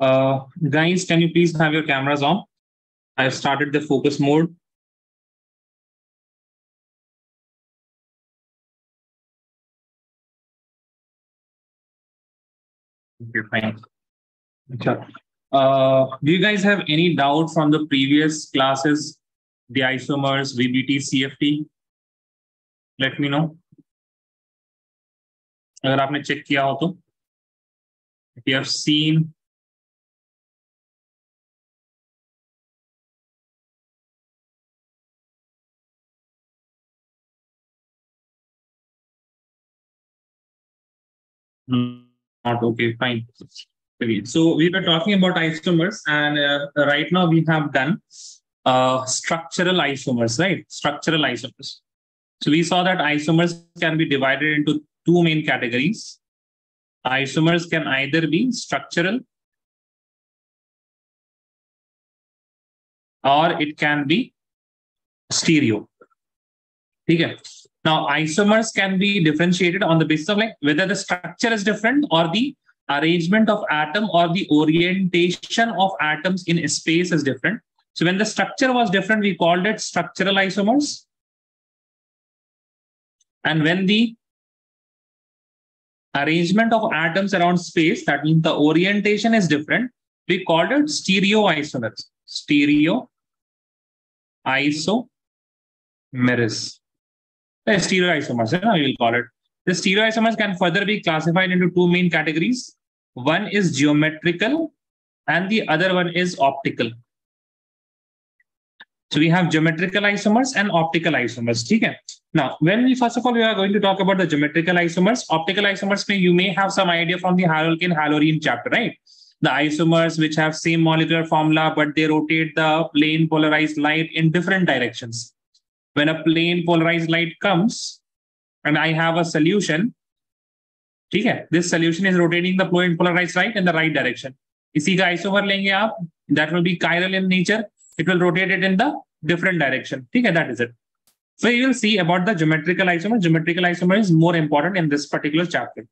Uh, guys, can you please have your cameras on? I've started the focus mode. Okay, fine. Sure. Uh, do you guys have any doubt from the previous classes, the isomers, VBT, CFT? Let me know. अगर आपने check किया हो तो if you have seen not okay fine. So we were talking about isomers and uh, right now we have done uh, structural isomers right? Structural isomers. So we saw that isomers can be divided into two main categories. Isomers can either be structural or it can be stereo now, isomers can be differentiated on the basis of like whether the structure is different or the arrangement of atom or the orientation of atoms in space is different. So when the structure was different, we called it structural isomers. And when the arrangement of atoms around space, that means the orientation is different, we called it stereoisomers. Stereo isomers stereoisomers, we will call it. The stereoisomers can further be classified into two main categories. One is geometrical and the other one is optical. So we have geometrical isomers and optical isomers. Okay? Now, when we first of all, we are going to talk about the geometrical isomers. Optical isomers, may you may have some idea from the hierarchy Halorine chapter, right? The isomers which have same molecular formula, but they rotate the plane polarized light in different directions when a plane polarized light comes and I have a solution, okay, this solution is rotating the plane polarized light in the right direction. इसी का isomer लेंगे आप that will be chiral in nature. It will rotate it in the different direction. ठीक है, that is it. So you will see about the geometrical isomer. Geometrical isomer is more important in this particular chapter.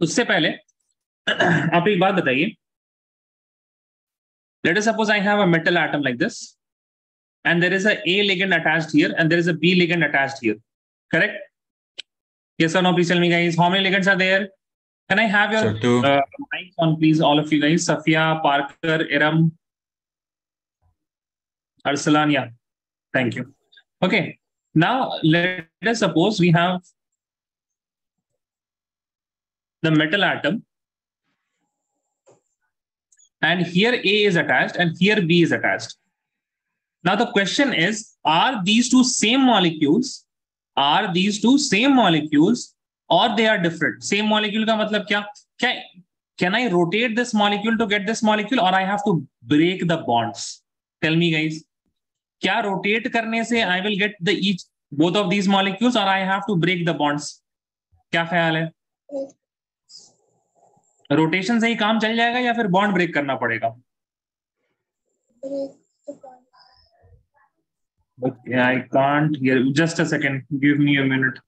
उससे पहले आप एक बात बताइए Let us suppose I have a metal atom like this and there is a A ligand attached here and there is a B ligand attached here. Correct? Yes or no, please tell me, guys. How many ligands are there? Can I have your uh, mics on, please, all of you guys? Safia, Parker, Iram, Arsalan. Yeah. Thank you. Okay. Now, let us suppose we have the metal atom. And here A is attached and here B is attached. Now the question is, are these two same molecules? Are these two same molecules or they are different? Same molecule ka matlab kya? Can, can I rotate this molecule to get this molecule or I have to break the bonds? Tell me guys. क्या rotate करने से I will get the each both of these molecules or I have to break the bonds? क्या ख्याल है rotation से ही काम चल जाएगा या फिर बॉन्ड ब्रेक करना पड़ेगा Okay, I can't hear. Just a second. Give me a minute.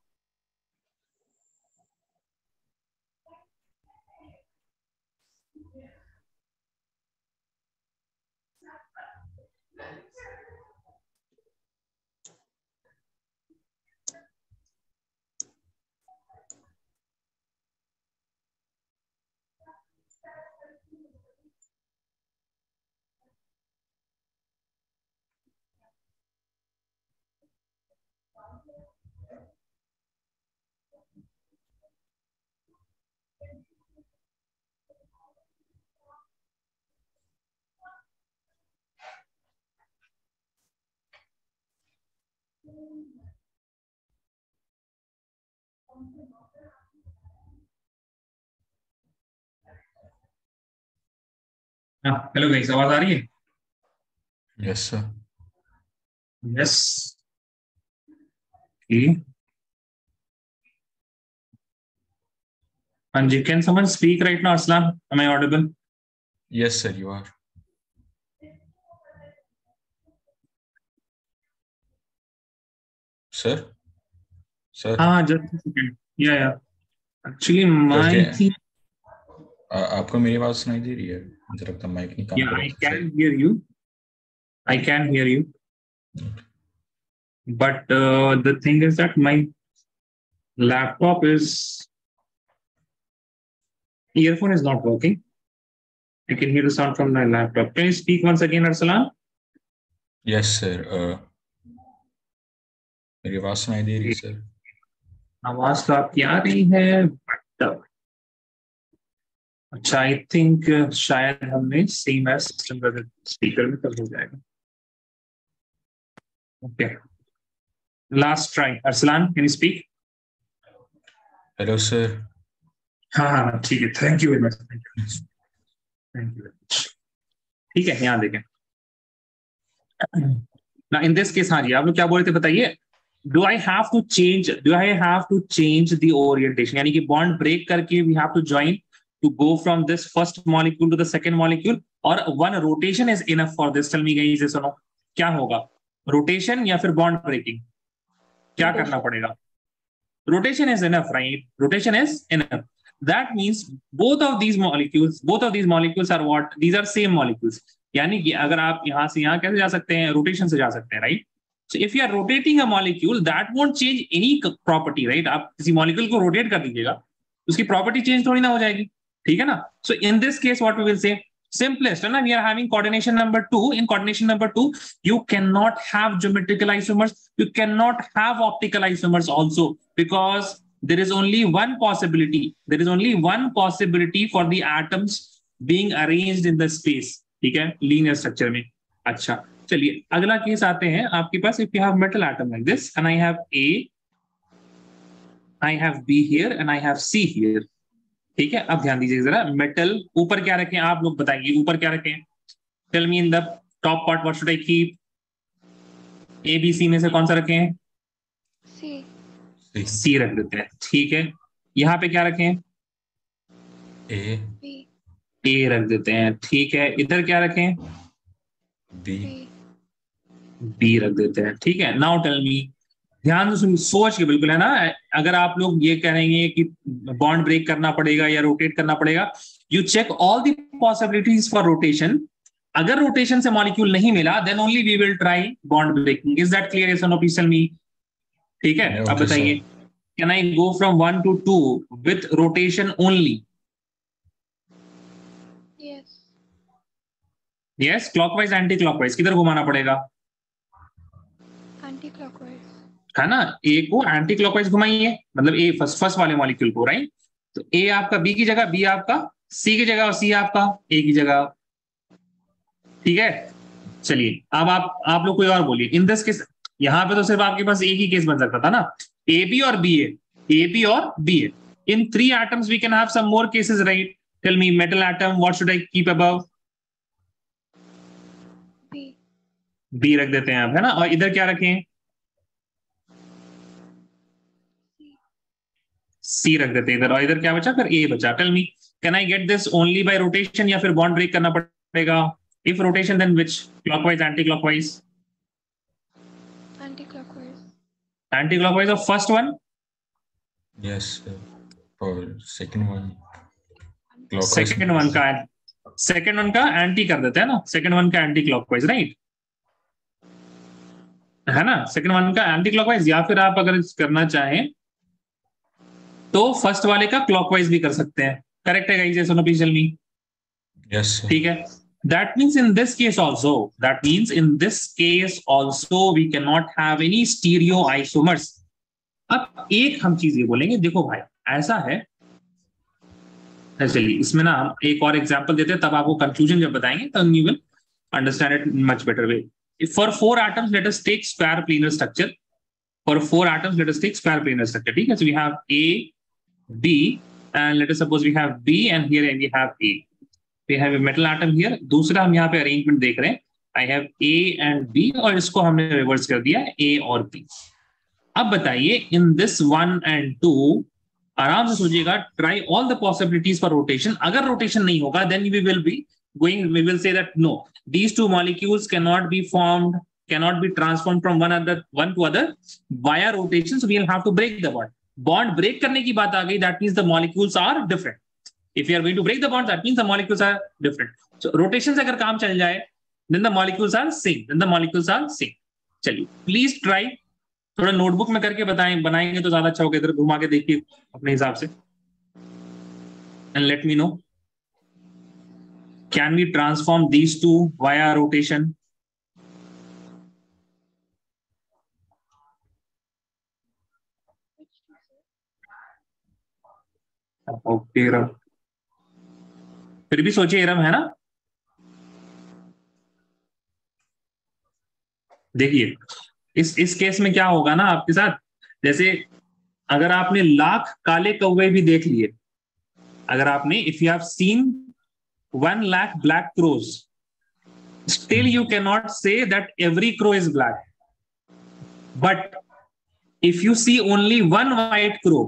Hello guys आवाज़ आ रही है? यस सर यस हाँ जी can someone speak right now Aslan am I audible yes sir you are sir sir ah just a second yeah yeah actually my okay. आपको मेरी आवाज सुनाई दे रही है मुझे लगता है माइक नहीं काम Yeah, कर I रहा can hear you. I can hear you. But uh, the thing is that my laptop is earphone is not working. I can hear the sound from my laptop. Can you speak once again, Arsalan? Yes sir मेरी आवाज़ सुनाई दे रही है sir आवाज़ तो आपकी आ रही है बट अच्छा आई थिंक शायद हमने सेम एज सिस्टम का स्पीकर में कर हो जाएगा? Okay last try Arsalan can you speak hello sir हाँ हाँ ठीक है. Thank you very much thank you thank you very much ठीक है यहाँ देखें ना इन दिस केस हाँ जी आप लोग क्या बोल रहे थे बताइए? Do I have to change do I have to change the orientation यानी कि बॉन्ड ब्रेक करके we have to join to go from this first molecule to the second molecule or one rotation is enough for this tell me guys yes or no क्या होगा rotation या फिर bond breaking क्या करना पड़ेगा rotation is enough right rotation is enough that means both of these molecules both of these molecules are what these are same molecules यानी कि अगर आप यहाँ से यहाँ कैसे जा सकते हैं रोटेशन से जा सकते हैं right so if you are rotating a molecule that won't change any property right आप किसी मॉलिक्यूल को रोटेट कर दीजिएगा उसकी प्रॉपर्टी चेंज थोड़ी ना हो जाएगी ठीक है ना so in this case what we will say simplest है we are having coordination number 2 in coordination number 2 you cannot have geometrical isomers you cannot have optical isomers also because there is only one possibility there is only one possibility for the atoms being arranged in the space ठीक है linear structure में अच्छा चलिए अगला case आते हैं। आपके पास if you have metal atom like this and I have A I have B here and I have C here ठीक है? अब ध्यान दीजिए जरा मेटल ऊपर क्या रखें? आप लोग बताइए ऊपर क्या रखें? Tell me in the top part what should I keep A B C में से कौन सा रखें? C. सी रख देते हैं ठीक है? यहाँ पे क्या रखें? ए ए रख देते हैं ठीक है? इधर क्या रखें? बी बी रख देते हैं। ठीक है? नाउ टेल मी ध्यान से सुन- सोच के बिल्कुल है ना? अगर आप लोग ये कहेंगे कि बॉन्ड ब्रेक करना पड़ेगा या रोटेट करना पड़ेगा you check all the possibilities for rotation अगर रोटेशन से मॉलिक्यूल नहीं मिला then only we will try bond breaking is that clear no please tell me ठीक है? अब बताइए। Can I go from one to two with rotation only yes clockwise anti clockwise किधर घुमाना पड़ेगा? है ना? ए को एंटी क्लॉकवाइज घुमाइए। मतलब ए फ़र्स्ट फ़र्स्ट वाले मॉलिक्यूल को राइट तो ए आपका बी की जगह बी आपका सी की जगह और सी आपका ए की जगह। ठीक है? चलिए अब आप आप लोग कोई और बोलिए। इन दिस केस यहाँ पे तो सिर्फ़ आपके पास एक ही केस बन सकता था ना? ए बी और बी ए ए बी और B A in three atoms we can have some more cases right tell me metal atom what should I keep above B रख देते हैं आप है ना? और इधर क्या रखें? सी रख देते हैं इधर। और इधर क्या बचा? फिर ए बचा। Tell me can I get this only by rotation या फिर बॉन्ड ब्रेक करना पड़ेगा? If rotation then which clockwise anti clockwise anti-clockwise anti clockwise of first one yes और सेकंड वन सेकंड वन का सेकंड वन का anti कर देते हैं ना सेकंड वन का एंटी क्लॉकवाइज राइट है ना सेकंड वन का एंटी क्लॉकवाइज या फिर आप अगर करना चाहें तो फ़र्स्ट वाले का क्लॉकवाइज भी कर सकते हैं। करेक्ट है गाइस सुनो प्लीज़ जल्दी। यस ठीक है? That means in this case also that means in this case also we can not have any stereo isomers अब एक हम चीज़ ये बोलेंगे देखो भाई ऐसा है। अच्छा चलिए इसमें ना हम एक और एग्ज़ाम्पल देते हैं तब आपको कंफ्यूजन जब बताएँगे तो you will understand it much better way for four atoms let us take square planar structure for four items let us take square planar structure ठीक है? So we have A b and let us suppose we have b and here we have a we have a metal atom here दूसरा हम यहाँ पे arrangement देख रहे हैं I have A and B और इसको हमने रिवर्स कर दिया ए और बी अब बताइए in this one and two आराम से सोचिएगा try all the possibilities for rotation अगर रोटेशन नहीं होगा then we will be we will say that no these two molecules can not be formed cannot be transformed from one other one to other via rotation so we'll have to break the bond bond break करने की बात आ गई that means the molecules are different if you are going to break the bond that means the molecules are different rotation से अगर काम चल जाए then the molecules are same then the molecules are same चलिए please try थोड़ा notebook में करके बताएँ, बनाएँगे तो ज़्यादा अच्छा होगा, इधर घुमा के देखिए अपने हिसाब से. And let me know can we transform these two via rotation okay फिर भी सोचिए इरम है ना? देखिए, इस इस केस में क्या होगा ना आपके साथ? जैसे अगर आपने लाख काले कौवे भी देख लिए, अगर आपने if you have seen one lakh black crows still you can not say that every crow is black but if you see only one white crow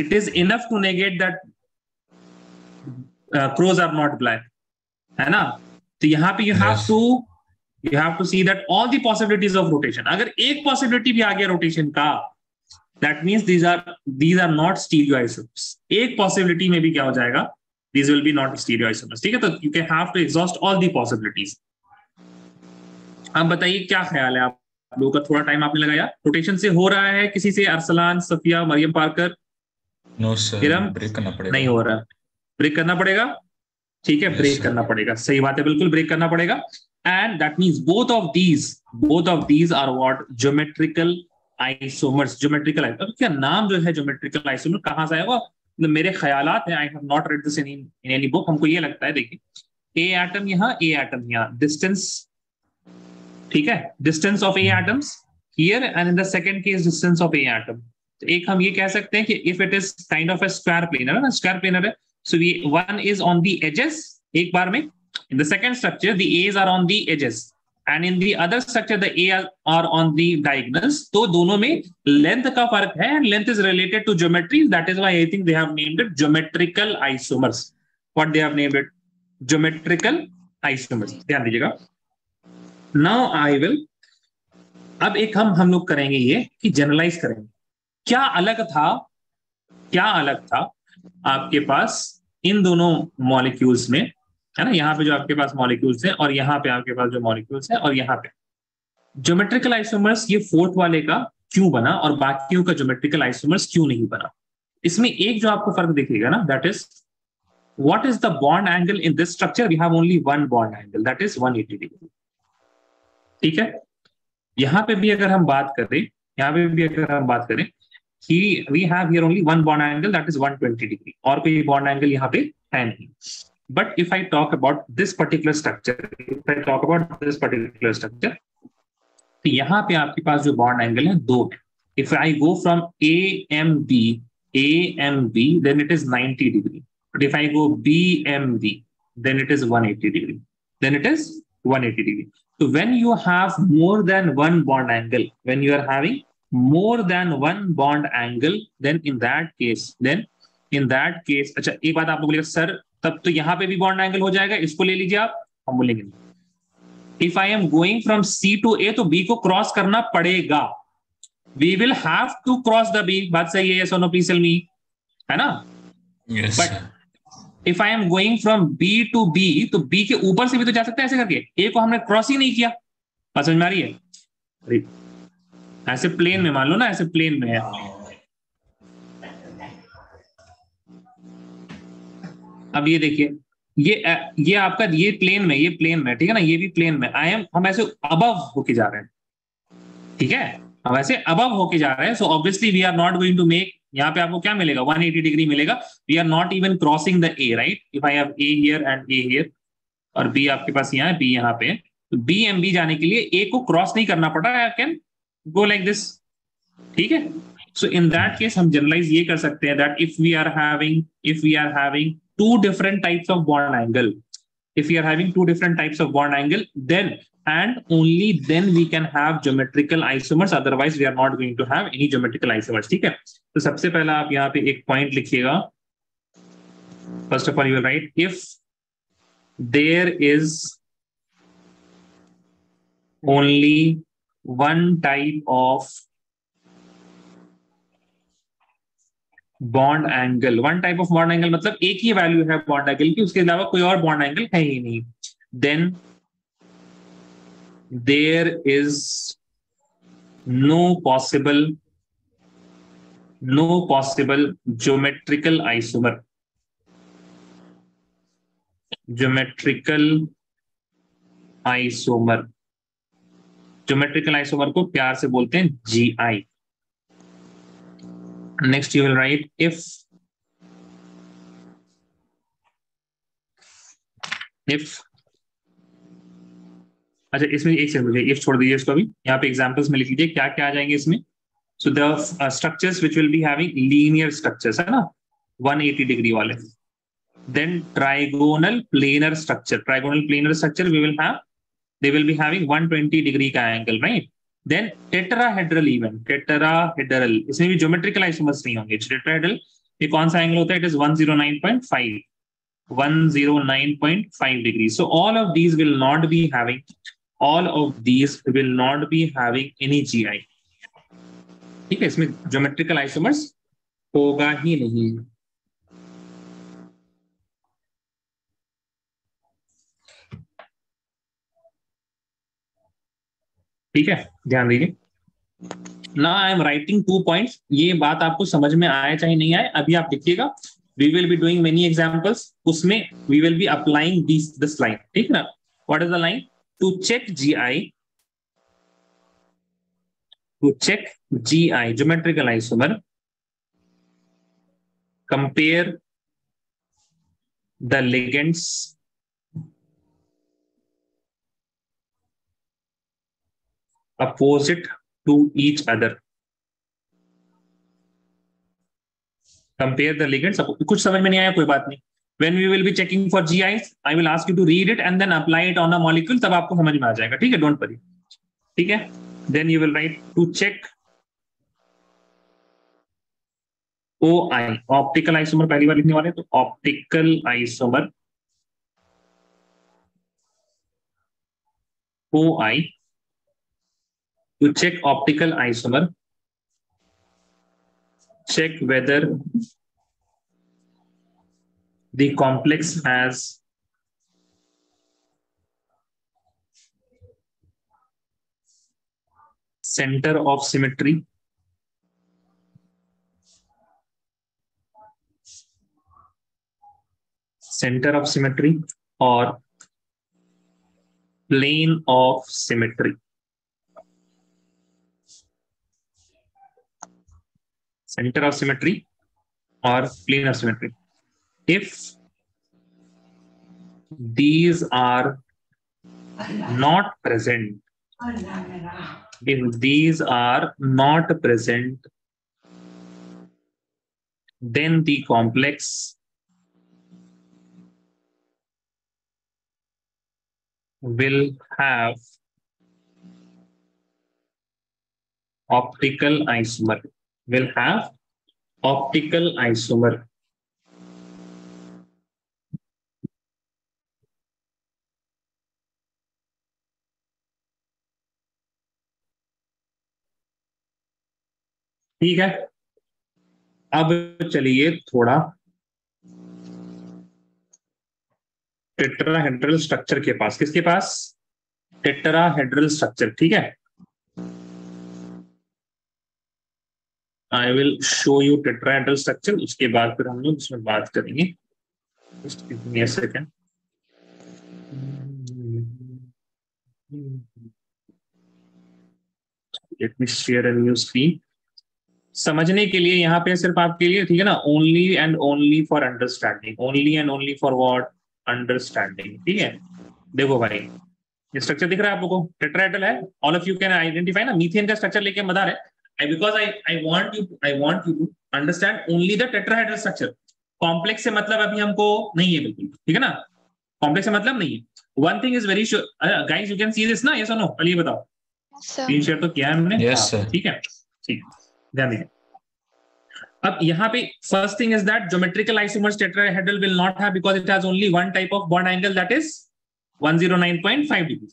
it is enough to negate that uh, crows are not black. है ना? तो यहाँ पे you have. To you have to see that all the possibilities of rotation अगर एक possibility भी आ गया रोटेशन का that means these are these are not stereo एक पॉसिबिलिटी में भी क्या हो जाएगा? These will be not stereo ठीक है? तो you can have to exhaust all the possibilities अब बताइए क्या ख्याल है आप लोगों का? थोड़ा टाइम आपने लगाया? रोटेशन से हो रहा है किसी से? Arsalan Safia Maryam Parker? No sir Iram? Break करना पड़ेगा। नहीं हो रहा। ब्रेक करना पड़ेगा? ठीक है Yes, ब्रेक sir. करना पड़ेगा। सही बात है बिल्कुल ब्रेक करना पड़ेगा। And that means both of these both of these are what geometrical isomers geometrical क्या नाम जो है ज्योमेट्रिकल आइसोमर कहाँ से आया वो मतलब मेरे ख्यालात हैं I have not read this in in any book हमको ये लगता है देखिए। ए एटम यहाँ ए एटम यहाँ। डिस्टेंस ठीक है? Distance of A atoms here and in the second case distance of A atom तो एक हम ये कह सकते हैं कि if it is kind of a square planar है ना? स्क्वायर प्लेनर है। So we one is on the edges एक बार में। In the second structure the edge are on the edges and in the other structure the A are on the diagonals तो दोनों में length का फ़र्क है। And length is related to geometry that is why I think they have named it geometrical isomers what they have named it geometrical isomers ध्यान दीजिएगा। Now I will अब एक हम हम लोग करेंगे ये कि जनरलाइज करेंगे। क्या अलग था? क्या अलग था? आपके पास इन दोनों मॉलिक्यूल्स में, है ना? यहाँ पे जो आपके पास मॉलिक्यूल्स हैं और यहाँ पे आपके पास जो मॉलिक्यूल्स हैं और यहाँ पे। ज्योमेट्रिकल आइसोमर्स ये फोर्थ वाले का क्यों बना और बाकियों का ज्योमेट्रिकल आइसोमर्स क्यों नहीं बना? इसमें एक जो आपको फ़र्क दिखेगा ना that is what is the bond angle in this structure? We have only one bond angle, that is 180 degree. ठीक है? यहाँ पे भी अगर हम बात करें, यहाँ पे भी अगर हम बात करें कि we have here only one bond angle that is 120 degree और कोई bond angle यहाँ पे है नहीं but if I talk about this particular structure if I talk about this particular structure तो यहाँ पे आपके पास जो bond angle है दो है if I go from A M B A M B then it is 90 degree but if I go B M B then it is 180 degree then it is 180 degree so when you have more than one bond angle when you are having more than one bond angle then in that case then in that case अच्छा एक बात आप लोग बोलेगा sir तब तो यहाँ पे भी बॉन्ड एंगल हो जाएगा इसको ले लीजिए आप हम बोलेंगे if I am going from C to A तो बी को क्रॉस करना पड़ेगा। We will have to cross the B बात सही है सोनो प्लीज़ मी है ना? But if I am going from B to B तो बी के ऊपर से भी तो जा सकते हैं ऐसे करके। ए को हमने क्रॉस ही नहीं किया। बात समझ में आ रही है? ऐसे प्लेन में मान लो ना ऐसे प्लेन में है। अब ये देखिए, ये ये आपका, ये प्लेन में, ये प्लेन में, ठीक है ना, ये भी प्लेन में। आई एम हम ऐसे अबव होके जा रहे हैं, ठीक है? हम ऐसे अबव होके जा रहे हैं so obviously we are not going to make यहाँ पे आपको क्या मिलेगा? 180 डिग्री मिलेगा। We are not even crossing the A right if I have A here and A here और बी आपके पास यहाँ बी यहाँ पे। बी एम बी जाने के लिए ए को क्रॉस नहीं करना पड़ा I can go like this ठीक है सो इन दैट केस हम जनरलाइज ये कर सकते हैं that if we are having if we are having two different types of bond angle if we are having two different types of bond angle then and only then we can have geometrical isomers otherwise we are not going to have any geometrical isomers ठीक है तो सबसे पहला आप यहाँ पे एक point लिखिएगा first of all you write if there is only one type of bond angle one type of bond angle मतलब एक ही वैल्यू है बॉन्ड एंगल की, उसके अलावा कोई और बॉन्ड एंगल है ही नहीं। Then there is no possible no possible geometrical isomer geometrical isomer geometrical isomer को प्यार से बोलते हैं G I next you will write if if अच्छा इसमें एक सेकंड मुझे इफ़ छोड़ दीजिए इसको अभी। यहाँ पे एग्जांपल्स में लिख लीजिए क्या क्या आ जाएँगे इसमें। So the structures which will be having linear structures है ना? 180 डिग्री वाले। Then trigonal planar structure, trigonal planar structure we will have they will be having 120 degree का angle right then tetrahedral even tetrahedral इसमें भी geometrical isomers नहीं होंगे tetrahedral ये कौन सा angle होता है it is 109.5 109.5 degrees so all of these will not be having all of these will not be having any GI ठीक है इसमें ज्योमेट्रिकल आइसोमर्स होगा ही नहीं ठीक है? ध्यान दीजिए। ना I am writing two point ये बात आपको समझ में आए चाहे नहीं आए, अभी आप लिखिएगा we will be doing many examples उसमें we will be applying this this line ठीक ना? What is the line to check G I to check G I geometrical isomer compare the ligands opposite to each other compare the ligands कुछ समझ में नहीं आया कोई बात नहीं when we will be checking for GIs I will ask you to read it and then apply it on a molecule तब आपको समझ में आ जाएगा ठीक है don't worry ठीक है then you will write to check OI optical isomer पहली बार लिखने वाले तो optical isomer OI to check optical isomer, check whether the complex has center of symmetry. Center of symmetry or plane of symmetry center of symmetry or plane of symmetry. If these are not present, if these are not present, then the complex will have optical isomer will have optical isomer. ठीक है? अब चलिए थोड़ा tetrahedral structure के पास। किसके पास? Tetrahedral structure ठीक है? I will show you tetrahedral structure उसके बाद फिर हम लोग इसमें बात करेंगे second let me share a new screen समझने के लिए यहाँ पे सिर्फ़ आपके लिए, ठीक है ना? Only and only for understanding only and only for what understanding ठीक है? देखो भाई, ये स्ट्रक्चर दिख रहा है आप लोगों को? टेट्राहेड्रल है? All of you can identify ना? मीथेन का स्ट्रक्चर लेके मदार है। I, because I, I want you I want you to understand only the tetrahedral structure. Complex से मतलब अभी हमको नहीं है बिल्कुल ठीक है ना? कॉम्प्लेक्स से मतलब नहीं है। One thing is very sure guys you can see this ना? यस और नो पहले बताओ। स्क्रीन शेयर तो किया है हमने? यस सर ठीक है ठीक ध्यान दीजिए अब यहाँ पे first thing is that geometrical isomers tetrahedral will not have because it has only one type of bond angle that is 109.5 degree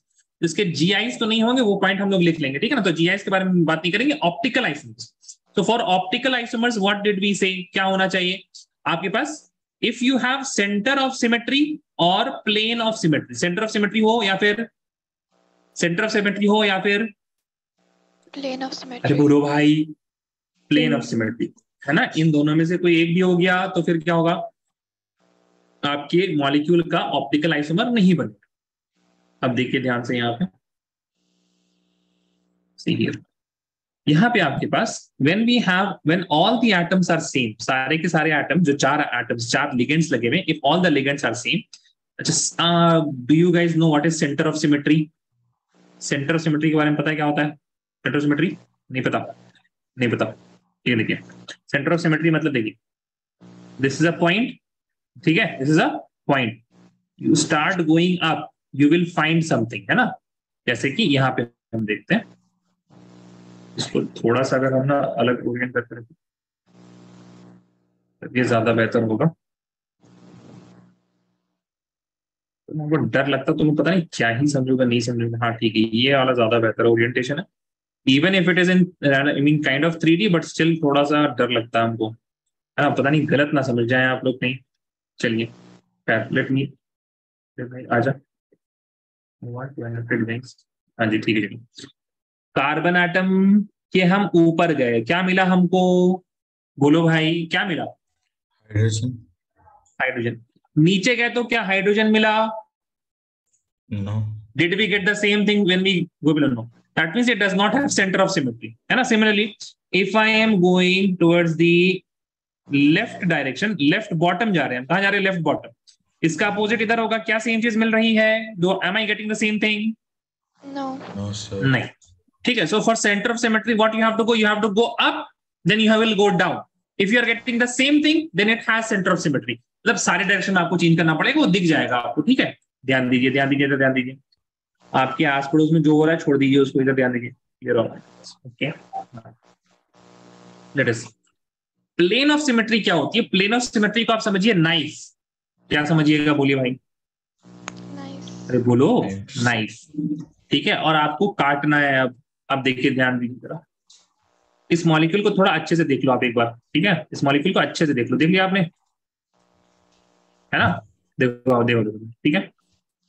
इसके जीआईस तो नहीं होंगे वो पॉइंट हम लोग लिख लेंगे ठीक है ना? तो जीआईस के बारे में बात नहीं करेंगे ऑप्टिकल आइसोमर्स तो for optical isomers what did we say क्या होना चाहिए? आपके पास if you have centre of symmetry और plane of symmetry centre of symmetry हो या फिर सेंटर ऑफ़ सिमेट्री हो या फिर? Plane of अरे बोलो भाई प्लेन ऑफ़ सिमेट्री है ना? इन दोनों में से कोई एक भी हो गया तो फिर क्या होगा? आपके मॉलिक्यूल का ऑप्टिकल आइसोमर नहीं बनेगा। अब देखिए ध्यान से यहाँ पे। यहाँ पे आपके पास when we have when all the atoms are same सारे के सारे एटम जो चार एटम्स चार लिगेंट्स लगे हुए if all the ligands are same अच्छा do you guys know what is centre of symmetry centre of symmetry के बारे में पता है क्या होता है? सेंटर ऑफ़ सिमेट्री नहीं पता। नहीं पता। मतलब ठीक है देखिए। सेंटर ऑफ़ सिमेट्री मतलब देखिए। दिस इज़ अ पॉइंट ठीक है? This is a point you start going up you will find something है ना? जैसे कि यहाँ पे हम देखते हैं। इसको थोड़ा सा अगर हम ना अलग ओरिएंट करते हैं तो ये ज़्यादा बेहतर होगा। तुमको डर लगता तुमको पता नहीं क्या ही समझोगा, नहीं समझोगा। हाँ ठीक है, ये वाला ज़्यादा बेहतर ओरिएंटेशन है। Even if it is in I mean kind of three but still थोड़ा सा डर लगता है हमको। है ना, पता नहीं, गलत ना समझ जाए आप लोग नहीं चलिए लेट मी आजा? हाँ जी ठीक है कार्बन आइटम के हम ऊपर गए। क्या मिला हमको? बोलो भाई क्या मिला? हाइड्रोजन हाइड्रोजन नीचे गए तो क्या हाइड्रोजन मिला? No did we get the same thing when we go below no that means it does not have centre of symmetry है ना? Similarly if I am going towards the left direction left bottom जा रहे हैं। कहा जा रहे हैं? Left bottom इसका अपोजिट इधर होगा क्या सेम चीज़ मिल रही है? दो am i getting the same thing? No. No, sir. नहीं। ठीक है so for center of symmetry what you have to go you have to go up then you will go down. If you are getting the same thing then it has center of symmetry. मतलब सारे direction आपको change करना पड़ेगा वो दिख जाएगा आपको ठीक है? ध्यान दीजिए ध्यान दीजिए तो ध्यान दीजिए। आपके आस पड़ोस में जो हो रहा है छोड़ दीजिए उसको इधर ध्यान दीजिए। Clear okay let us plane of symmetry क्या होती है? प्लेन ऑफ़ सिमेट्री को आप समझिए नाइफ क्या समझिएगा बोलिए भाई। Nice. अरे बोलो। Nice. नाइफ ठीक है और आपको काटना है अब। अब देखिए ध्यान दीजिए जरा। इस मॉलिक्यूल को थोड़ा अच्छे से देख लो आप एक बार ठीक है? इस मॉलिक्यूल को अच्छे से देख लो। देख लिया आपने? है ना? देखो देखो देखो ठीक है?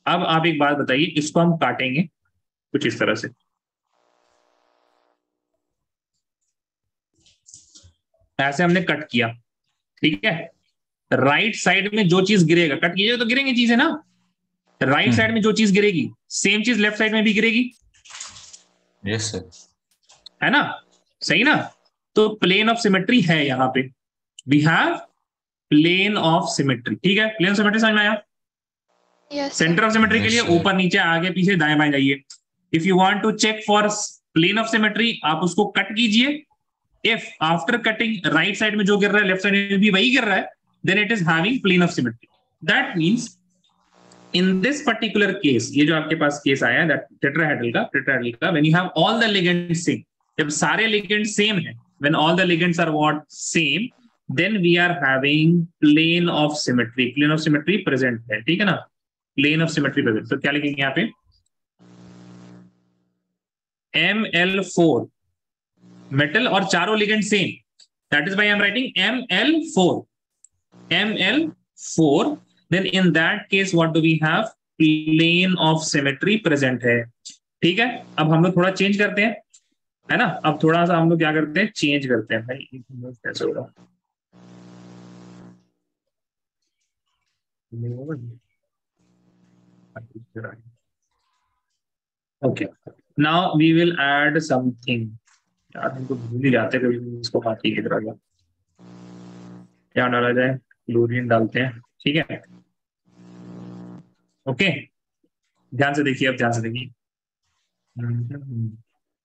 अब आप एक बात बताइए इसको हम काटेंगे कुछ इस तरह से। ऐसे हमने कट किया ठीक है? राइट साइड में जो चीज़ गिरेगा कट कीजिए तो गिरेंगे चीज़ें ना। राइट हम्म। साइड में जो चीज़ गिरेगी सेम चीज़ लेफ़्ट साइड में भी गिरेगी। Yes Yes, sir. है ना? सही ना? तो प्लेन ऑफ़ सिमेट्री है यहाँ पे। We have plane of symmetry ठीक है? प्लेन सिमेट्री समझ में आया? सेंटर ऑफ़ सिमेट्री के लिए ऊपर नीचे आगे पीछे दाएँ बाएँ जाइए। If you want to check for plane of symmetry आप उसको कट कीजिए। If after cutting right side में जो गिर रहा है लेफ़्ट साइड में भी वही गिर रहा है then it is having plane of symmetry that means in this particular case ये जो आपके पास केस आया है टेट्राहेड्रल का टेट्राहेड्रल का when you have all the ligands same जब सारे लिगेंड्स सेम है when all the ligands are what same then we are having plane of symmetry plane of symmetry present है, ठीक है ना? प्लेन ऑफ़ सिमेट्री प्रेजेंट तो क्या लिखेंगे यहाँ पे? एम एल फोर मेटल और चारों ligand same that is by M writing M L four M L four then in that case, what do we have? Plane of symmetry present है। ठीक है? अब हम लोग थोड़ा चेंज करते हैं। है ना? अब थोड़ा सा हम लोग क्या करते हैं? चेंज करते हैं। भाई कैसे होगा okay now we will add something यार, हम तो भूल ही जाते हैं कभी इसको बाकी की तरह। क्या डाला जाए। क्लोरीन डालते हैं ठीक है? ओके ध्यान से देखिए अब ध्यान से देखिए।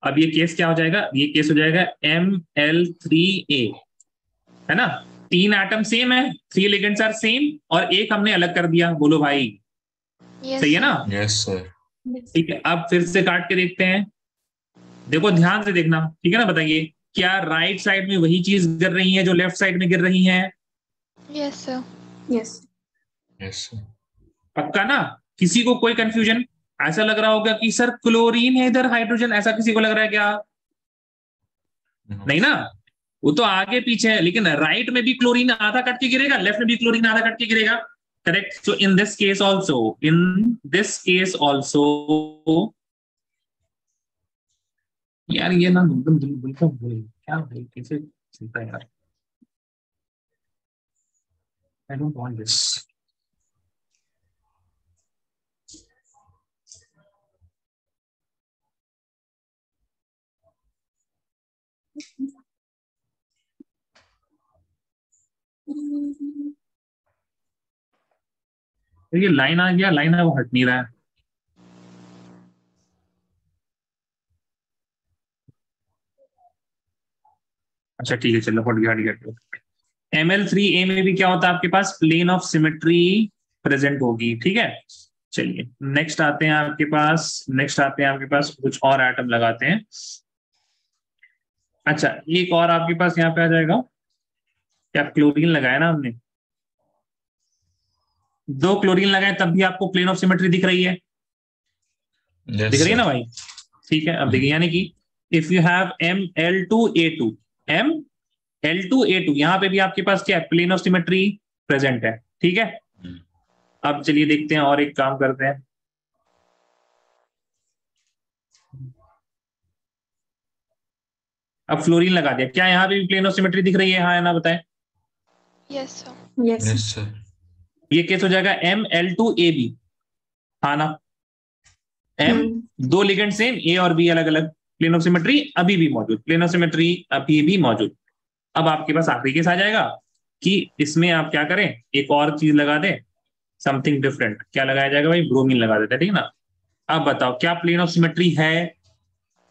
अब ये केस क्या हो जाएगा? ये केस हो जाएगा एम एल थ्री ए है ना? तीन एटम सेम है थ्री लिगेंड्स आर सेम और एक हमने अलग कर दिया। बोलो भाई। Yes. सही है ना? Yes, sir. ठीक है अब फिर से काट के देखते हैं। देखो ध्यान से देखना ठीक है ना? बताइए क्या राइट साइड में वही चीज़ गिर रही है जो लेफ़्ट साइड में गिर रही है? Yes, sir. Yes. Yes, sir. पक्का ना किसी को कोई कंफ्यूजन ऐसा लग रहा होगा कि सर क्लोरीन है इधर हाइड्रोजन ऐसा किसी को लग रहा है क्या No. नहीं ना वो तो आगे पीछे है लेकिन राइट में भी क्लोरीन आधा कट के गिरेगा लेफ़्ट में भी क्लोरीन आधा कट के गिरेगा correct so in this case also in this case also यार ये ना एकदम दिल बिल्कुल भूल क्या भाई कैसे चलता है यार आई डोंट वांट दिस ये लाइन आ गया लाइन है वो हट नहीं रहा है। अच्छा ठीक है, चलो हट गया हट गया। एम एल थ्री ए में भी क्या होता है आपके पास? प्लेन ऑफ़ सिमेट्री प्रेजेंट होगी ठीक है? चलिए नेक्स्ट आते हैं आपके पास नेक्स्ट आते हैं आपके पास कुछ और आइटम लगाते हैं। अच्छा एक और आपके पास यहाँ पे आ जाएगा। क्या क्लोरीन लगाया ना हमने? दो क्लोरीन लगाए तब भी आपको प्लेन ऑफ़ सिमेट्री दिख रही है। Yes, दिख रही है ना भाई? ठीक है अब देखिए यानी कि if you have M L two A two M L two A two यहाँ पे भी आपके पास क्या है? प्लेन ऑफ़ सिमेट्री प्रेजेंट है ठीक है? हम्म। अब चलिए देखते हैं और एक काम करते हैं। अब फ्लोरीन लगा दिया। क्या यहाँ पे भी प्लेन ऑफ़ सिमेट्री दिख रही है? हाँ या ना बताएँ। Sir. Yes. Yes, ये केस हो जाएगा M L two A B हाँ ना? M Hmm. दो लिगेंड सेम ए और बी अलग अलग प्लेन ऑफ़ सिमेट्री अभी भी मौजूद। प्लेन ऑफ़ सिमेट्री अभी भी मौजूद। अब आपके पास आखिरी केस आ जाएगा कि इसमें आप क्या करें एक और चीज़ लगा दें समथिंग डिफरेंट क्या लगाया जाएगा भाई? ब्रोमीन लगा देते हैं ठीक है ना? अब बताओ क्या प्लेन ऑफ़ सिमेट्री है?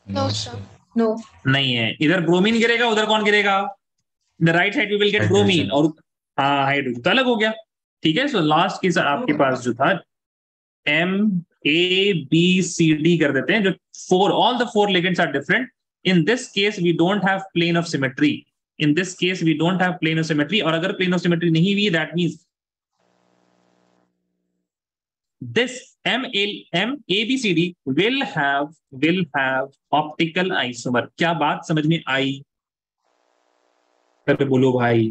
No, sir. No. नहीं है। इधर ब्रोमीन गिरेगा उधर कौन गिरेगा? The right side we will get bromine और हाँ हाइड्रोजन तो अलग हो गया। ठीक है सो लास्ट केस आपके पास जो था M A B C D कर देते हैं जो four all the four ligands are different in this case we don't have plane of symmetry in this case we don't have plane symmetry और अगर प्लेन सिमेट्री नहीं हुई that means this m l m a b c d will have will have optical isomer. क्या बात समझ में आई? कर बोलो भाई।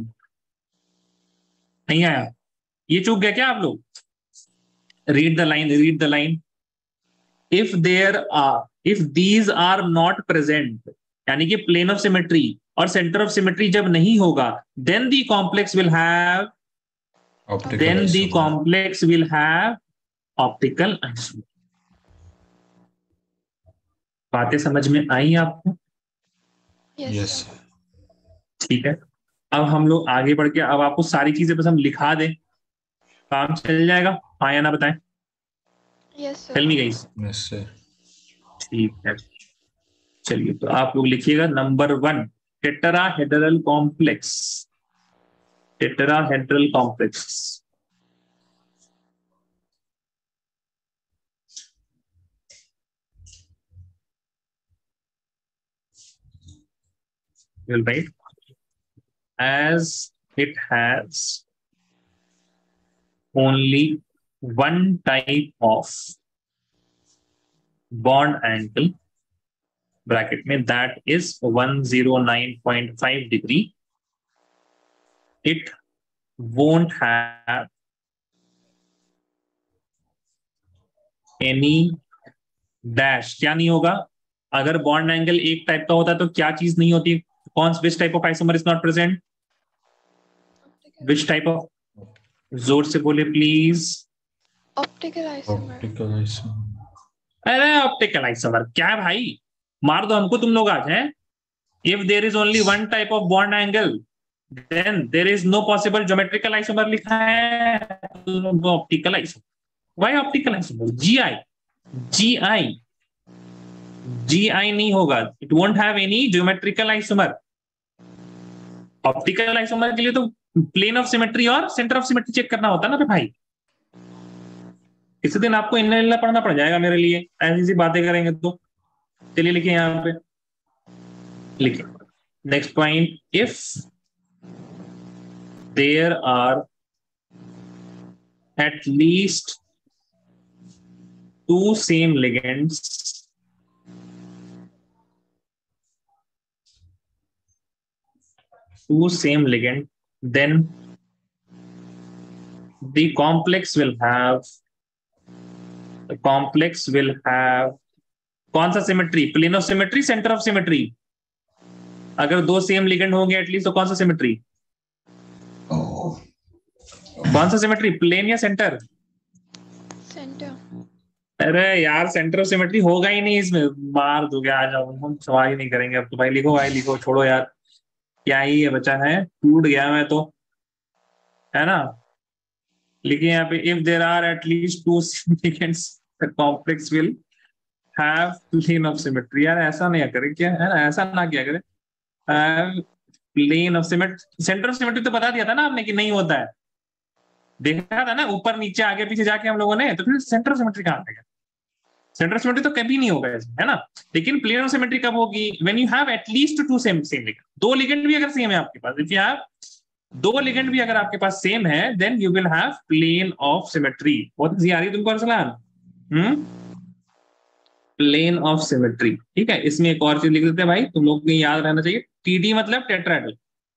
नहीं आया। ये चूक गया क्या आप लोग? Read the line read the line if there are if these are not present यानी कि प्लेन ऑफ़ सिमेट्री और सेंटर ऑफ़ सिमेट्री जब नहीं होगा then the complex will have then the isomer. complex will have बातें समझ में आई आपको? Sir. ठीक है। अब हम लोग आगे बढ़ के अब आपको सारी चीज़ें बस हम लिखा दें। काम चल जाएगा। हाँ या ना बताएँ। Yes, sir. Tell me guys Yes, sir. ठीक है। चलिए तो आप लोग लिखिएगा। Number one tetrahedral complex. Tetrahedral complex. will write as it has only one type of bond angle bracket में that is 109.5 degree. It won't have any dash. क्या नहीं होगा? अगर बॉन्ड एंगल एक टाइप का होता तो क्या चीज़ नहीं होती? कौन which type of isomer is not present which type of ज़ोर से बोले please Optical isomer. Optical isomer. अरे ऑप्टिकल आइसोमर क्या है भाई? मार दो हमको, तुम लोग आज, हैं? If there is only one type of bond angle then there is no possible geometrical isomer लिखा है। Optical isomer why optical isomer G I G I G I नहीं होगा। It won't have any geometrical isomer optical isomer के लिए तो plane of symmetry और centre of symmetry check करना होता है ना भाई। किसी दिन आपको इन्ना पढ़ना पड़ जाएगा मेरे लिए। ऐसी बातें करेंगे तो। चलिए लिखिए यहाँ पे। लिखिए next point if there are at least two same ligands two same ligand then the complex will have the complex will have कौन सा symmetry plane of symmetry centre of symmetry अगर दो सेम लिगेंड होंगे at least तो कौन सा symmetry कौन सा सिमेट्री प्लेन या सेंटर. अरे यार सेंटर ऑफ़ सिमेट्री होगा ही नहीं इसमें। मार दोगे आ जाओ। हम सवाल ही नहीं करेंगे अब तो। भाई लिखो भाई लिखो छोड़ो यार। क्या ही है बचा है? टूट गया मैं तो। है ना? लिखिए यहाँ पे if there are at least two significants the complex will have plane of symmetry यार ऐसा नहीं करे, क्या है ना ऐसा ना क्या करे। Plane of symmetry centre of symmetry तो बता दिया था ना आपने कि नहीं होता है। देखा था ना, ऊपर, नीचे, आगे, पीछे जाके हम लोगों ने तो फिर सेंटर ऑफ़ सिमेट्री कहाँ आएगा सेंटर ऑफ़ सिमेट्री तो कभी नहीं होगा इसमें, है ना? लेकिन प्लेन ऑफ़ सिमेट्री कब होगी? When you have at least two same same ligand दो लिगेंड भी अगर सेम है आपके पास इफ़ यू हैव दो लिगेंड भी अगर आपके पास सेम है then you will have plane of symmetry बहुत इजी आ रही है तुमको, Arsalan? Hmm? Plane of symmetry ठीक है? इसमें एक और चीज़ लिख देते हैं भाई, तुम लोग याद रहना चाहिए। टीडी मतलब tetrahedral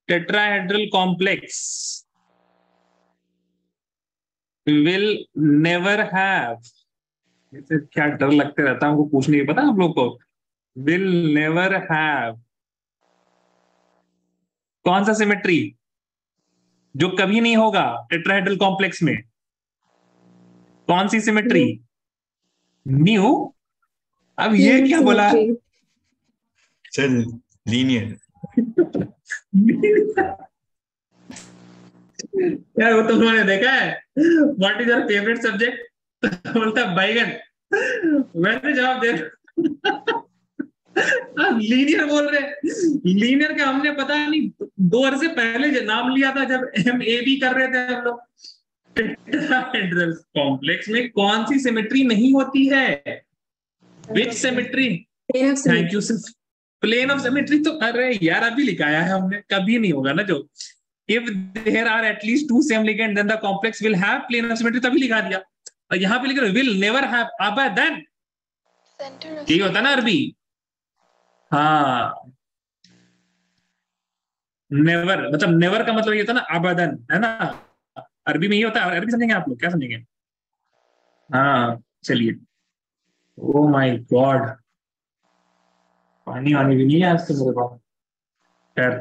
tetrahedral complex never have, इसे क्या डर लगते रहता है, हमको पूछने की पता आप लोग को? Will never have. कौन सा सिमेट्री जो कभी नहीं होगा टेट्राहेड्रल कॉम्प्लेक्स में। कौन सी सिमेट्री न्यू अब ये क्या बोला? चल लीनियर। यार वो तो उन्होंने देखा है। What is your favourite subject बोलता है बैगन। वैसे जवाब दे आप लीनियर बोल रहे लीनियर का हमने पता नहीं दो वर्ष से पहले जो नाम लिया था जब हम ए बी कर रहे थे हम लोग। कॉम्प्लेक्स में कौन सी सिमेट्री नहीं होती है? विच सिमेट्री थैंक यू सिर्फ़ प्लेन ऑफ़ सिमेट्री तो अरे यार अभी लिखाया है हमने। कभी नहीं होगा ना जो। If there are at least two same ligand then the complex will have plane of symmetry तभी लिखा दिया। और यहाँ पे लिख रहे will never have abadan Center of यही होता है ना अरबी? हाँ। नेवर मतलब नेवर का मतलब ये होता है ना अबदन है ना? अरबी में ये होता है अरबी समझेंगे आप लोग क्या समझेंगे? हाँ चलिए। ओ माय गॉड पानी वानी भी नहीं है आज तो मेरे पास। खैर।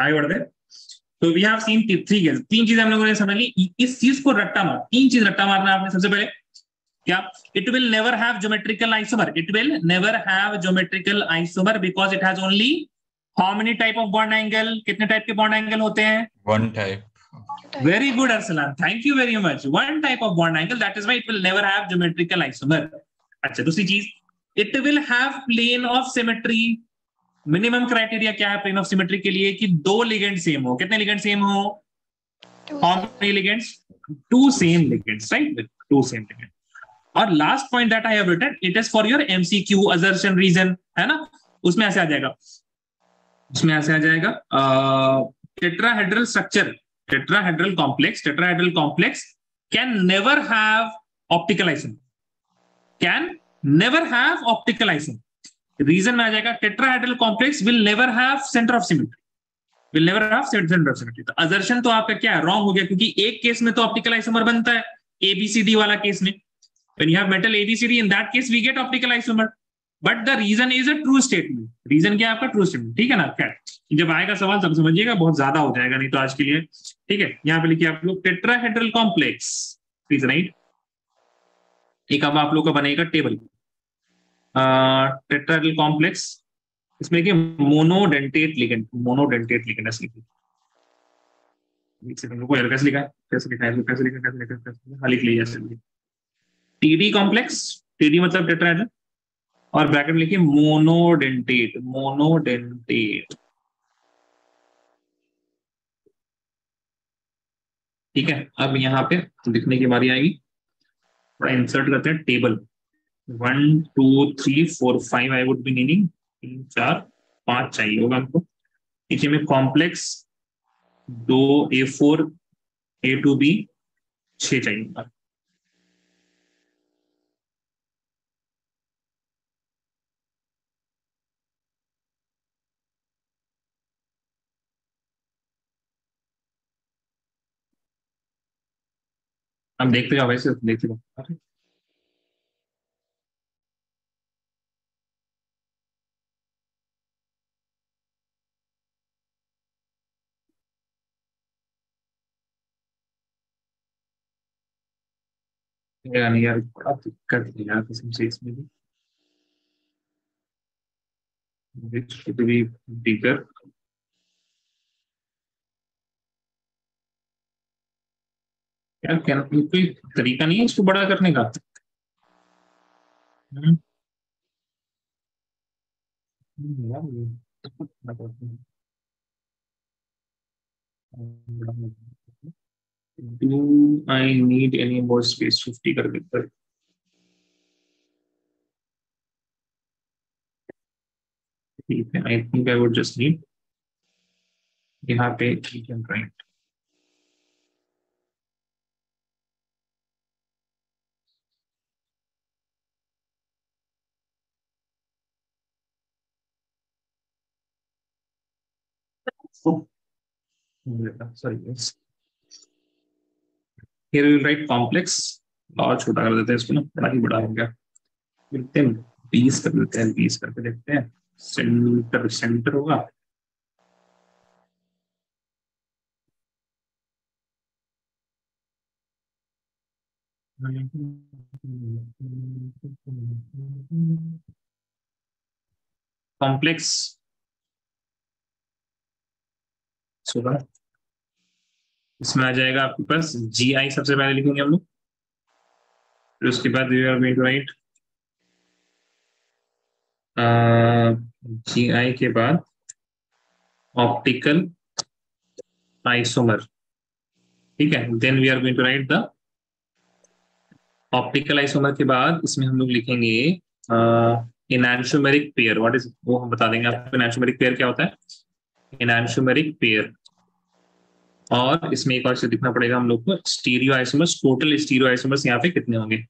आगे बढ़ते तो we have seen three case तीन चीज़ें हम लोगों ने समझ ली। इस चीज़ को रट्टा मार। तीन चीज़ रट्टा मारना है आपने सबसे पहले। क्या? It will never have geometrical isomer it will never have geometrical isomer because it has only how many type of bond angle कितने टाइप के बॉन्ड एंगल होते हैं? One type type. Very good Arsalan thank you very much one type of bond angle that is why it will never have geometrical अच्छा दूसरी चीज़ it will have plane of symmetry minimum criteria क्या है plane of symmetry के लिए? कि दो ligand same हो. कितने लिगेंड सेम हो? Many ligands? Two same ligands right? With two same ligands. और last point that I have written it is for your MCQ assertion reason है ना? उसमें ऐसे आ जाएगा। उसमें ऐसे आ जाएगा tetrahedral structure tetrahedral complex tetrahedral complex can never have optical isomer can never have optical isomer reason में आ जाएगा tetrahedral complex will never have centre of symmetry will never have centre of symmetry तो assertion तो आपका क्या wrong हो गया, क्योंकि एक केस में तो ऑप्टिकल आइसोमर बनता है एबीसीडी वाला केस में. When you have metal ABCD in that case we get optical isomer but the reason is a true statement reason क्या है आपका? ट्रू स्टेटमेंट ठीक है ना? क्या जब आएगा सवाल तब समझिएगा बहुत ज़्यादा हो जाएगा नहीं तो आज के लिए। ठीक है? यहाँ पे लिखिए आप लोग टेट्राहेड्रल कॉम्प्लेक्स. प्लीज़ राइट एक अब आप लोग का बनेगा टेबल. Tetrahedral complex. इसमें लिखिए मोनोडेंटेट लिगेंड. मोनोडेंटेट लिगेंड ऐसे लिखिए कैसे लिखा? है कैसे लिखा? है लिखा? है है हाँ, लीजिए टीडी कॉम्प्लेक्स? टीडी मतलब टेट्राहेड्रल? और ब्रैकेट में लिखिए मोनोडेंटेट मोनोडेंटेट ठीक है, अब यहाँ पे लिखने की बारी आएगी। थोड़ा इंसर्ट करते हैं table one two three four five I would be needing तीन, चार, पाँच चाहिए होगा हमको नीचे में कॉम्प्लेक्स दो A four A two B छह चाहिए। हम देखते जाओ वैसे देखते जाओ यार यार बड़ा दिक्कत है यार कसम से इसमें भी It क्या कोई तरीका नहीं है इसको बड़ा करने का हम्म। हम्म, यार ये- Do I need any more space? 50 कर देता ठीक है I think I would just need यहाँ पे we can write Oh. Sorry. Here we will write complex और छोटा कर देते हैं इसको ना, बड़ा ही बड़ा हो गया देखते हैं बीस कर देते हैं बीस करके देखते हैं सेंटर सेंटर होगा कॉम्प्लेक्स सुबह। इसमें आ जाएगा आपके पास जी आई सबसे पहले लिखेंगे हम लोग। फिर उसके बाद we are going to write G I के बाद ऑप्टिकल आइसोमर ठीक है then we are going to write the optical isomer के बाद इसमें हम लोग लिखेंगे इनैंशोमेरिक पेयर व्हाट इज़ वो हम बता देंगे आपको इनैंशोमेरिक पेयर क्या होता है? इनैंशोमेरिक पेयर और इसमें एक और से दिखना पड़ेगा हम लोग को stereo isomers total stereo isomers यहाँ पे कितने होंगे?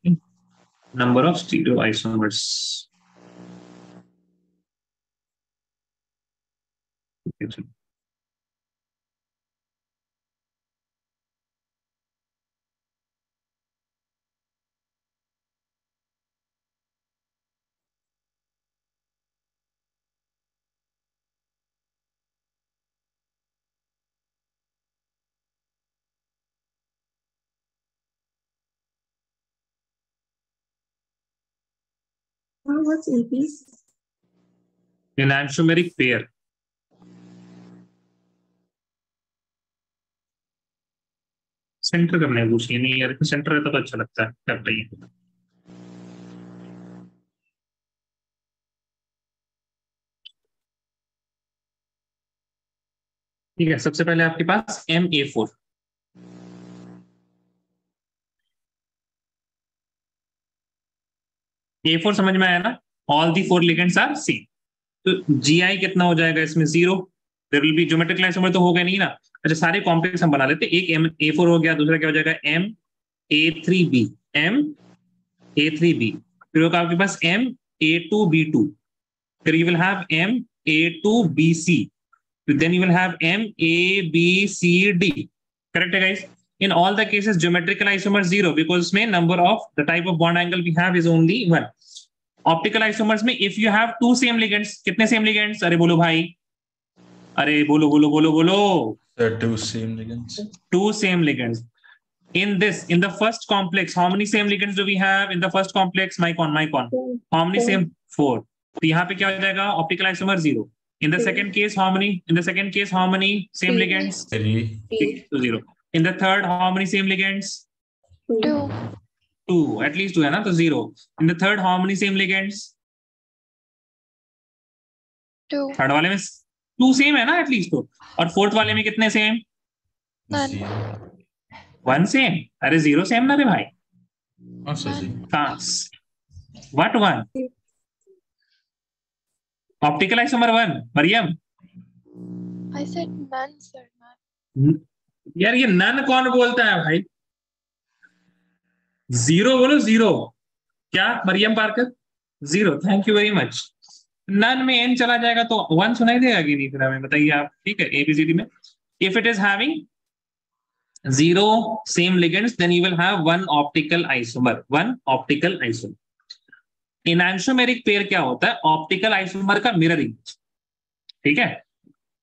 Number of stereo isomers What's APs? enantiomeric pair centre करने को चाहिए नहीं यार सेंटर रहता तो अच्छा लगता है कर रही है ठीक है, सबसे पहले आपके पास M A four A four समझ में आया ना? All the four ligands are same तो जी आई कितना हो जाएगा इसमें? Zero there will be geometric isomer तो होगा नहीं ना? अच्छा सारे कॉम्प्लेक्स हम बना लेते एक एम ए फोर हो गया, दूसरा क्या हो जाएगा? M A three B M A three B फिर होगा आपके पास M A two B two फिर you will have M A two B C then you you will have m, a b c d. Correct guys? In all the cases geometrical isomer zero because may number of the type of bond angle we have is only one optical isomers में if you have two same ligands कितने same ligands अरे बोलो भाई अरे बोलो बोलो बोलो बोलो There are two same ligands. two same ligands in this in the first complex how many same ligands do we have in the first complex mic on mic on how many same four तो यहाँ पे क्या हो जाएगा optical isomer zero in the second case how many in the second case how many same ligands Three. Three. to zero. In the third, how many same ligands? two, Two. At least two है ना तो zero. In the third, how many same ligands? two, Third वाले में two same है ना at least तो. और fourth वाले में कितने same? None. Zero. One same. अरे zero same ना रे भाई. कहाँ? What one? Optical isomer one. Maryam. I said none, sir, none. यार, ये नन कौन बोलता है भाई? ज़ीरो बोलो ज़ीरो. क्या Mariam Parker? Zero. Thank you very much. None में एन चला जाएगा तो वन सुनाई देगा कि नहीं फिर हमें बताइए आप ठीक है एबीसीडी में if it is having zero same ligands, then you will have one optical isomer one optical isomer enantiomeric pair क्या होता है ऑप्टिकल आइसोमर का मिररिंग ठीक है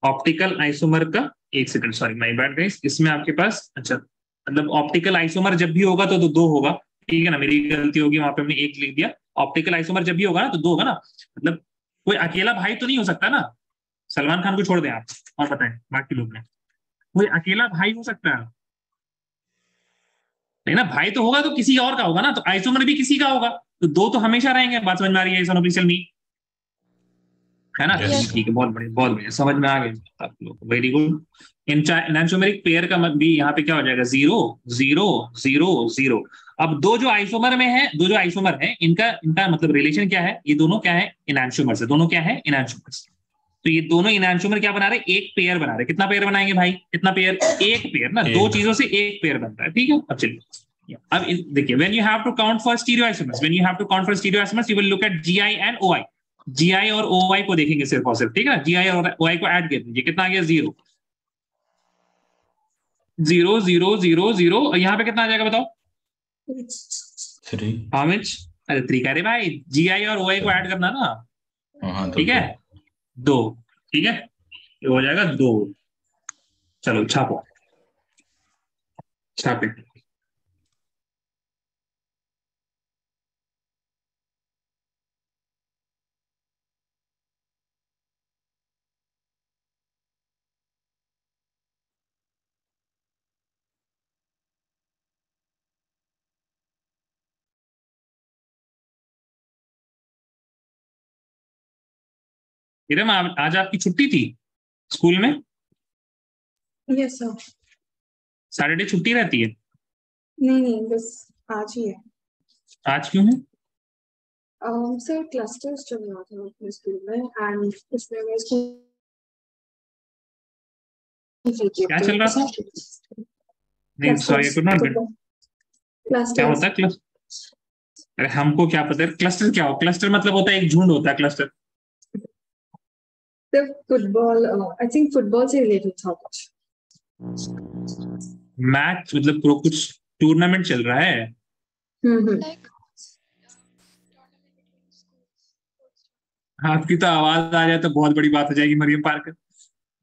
ऑप्टिकल आइसोमर का एक second sorry my bad guys इसमें आपके पास अच्छा मतलब ऑप्टिकल आइसोमर जब भी होगा तो, तो दो होगा। ठीक है ना? मेरी गलती होगी वहाँ पे हमने एक लिख दिया। ऑप्टिकल आइसोमर जब भी होगा ना तो दो होगा ना? मतलब कोई अकेला भाई तो नहीं हो सकता ना? सलमान खान को छोड़ दें आप और बताएँ बाकी लोग में कोई अकेला भाई हो सकता है? नहीं ना भाई तो होगा तो किसी और का होगा ना? तो आइसोमर भी किसी का होगा। तो दो तो हमेशा रहेंगे बात समझ में आ रही है है ना? ठीक है बहुत बढ़िया बहुत बढ़िया। समझ में आ गया। आप लोग वेरी गुड एनांशोमेरिक पेयर का मत भी यहाँ पे क्या हो जाएगा? ज़ीरो ज़ीरो ज़ीरो ज़ीरो अब दो जो आइसोमर में है दो जो आइसोमर है इनका इनका मतलब रिलेशन क्या है? ये दोनों क्या है? इनांशोमर से दोनों क्या है? इनांशोमर से तो ये दोनों इनांशोमर क्या बना रहे एक पेयर बना रहे कितना पेयर बनाएँगे भाई? कितना पेयर एक पेयर ना? दो चीज़ों से एक पेयर बनता है। ठीक है? अब चलिए। अब देखिए when you have to count for stereoisomers when you have to count for stereoisomers you will look at GI and OI GI और ओआई को देखेंगे सिर्फ़ और सिर्फ़ ठीक है? ना जीआई और ओआई को ऐड कर दीजिए कितना आ गया? Zero zero zero zero zero यहाँ पे कितना आ जाएगा बताओ? थ्री हाउ अरे थ्री कह रहे भाई। जीआई और ओआई को ऐड करना ना। हाँ तो ठीक है? दो। ठीक है? ये हो जाएगा दो। चलो छापो। छापे। इरम आज आपकी छुट्टी थी स्कूल में? यस सर सैटरडे छुट्टी रहती है? नहीं नहीं बस आज ही है। आज क्यों है? सर क्लस्टर्स चल रहा था अपने स्कूल में एंड उसमें मैं स्कूल क्या चल रहा था? नहीं सॉरी कुड नॉट क्या होता है क्लस्टर अरे हमको क्या पता है? क्लस्टर क्या हो? क्लस्टर मतलब होता है एक झुंड होता है क्लस्टर सिर्फ़ फुटबॉल आई थिंक फुटबॉल से रिलेटेड था कुछ। मैच मतलब pro- कुछ टूर्नामेंट चल रहा है? हम्म हम्म। Schools. आपकी तो आवाज़ आ जाए तो बहुत बड़ी बात हो जाएगी मरियम पार्कर।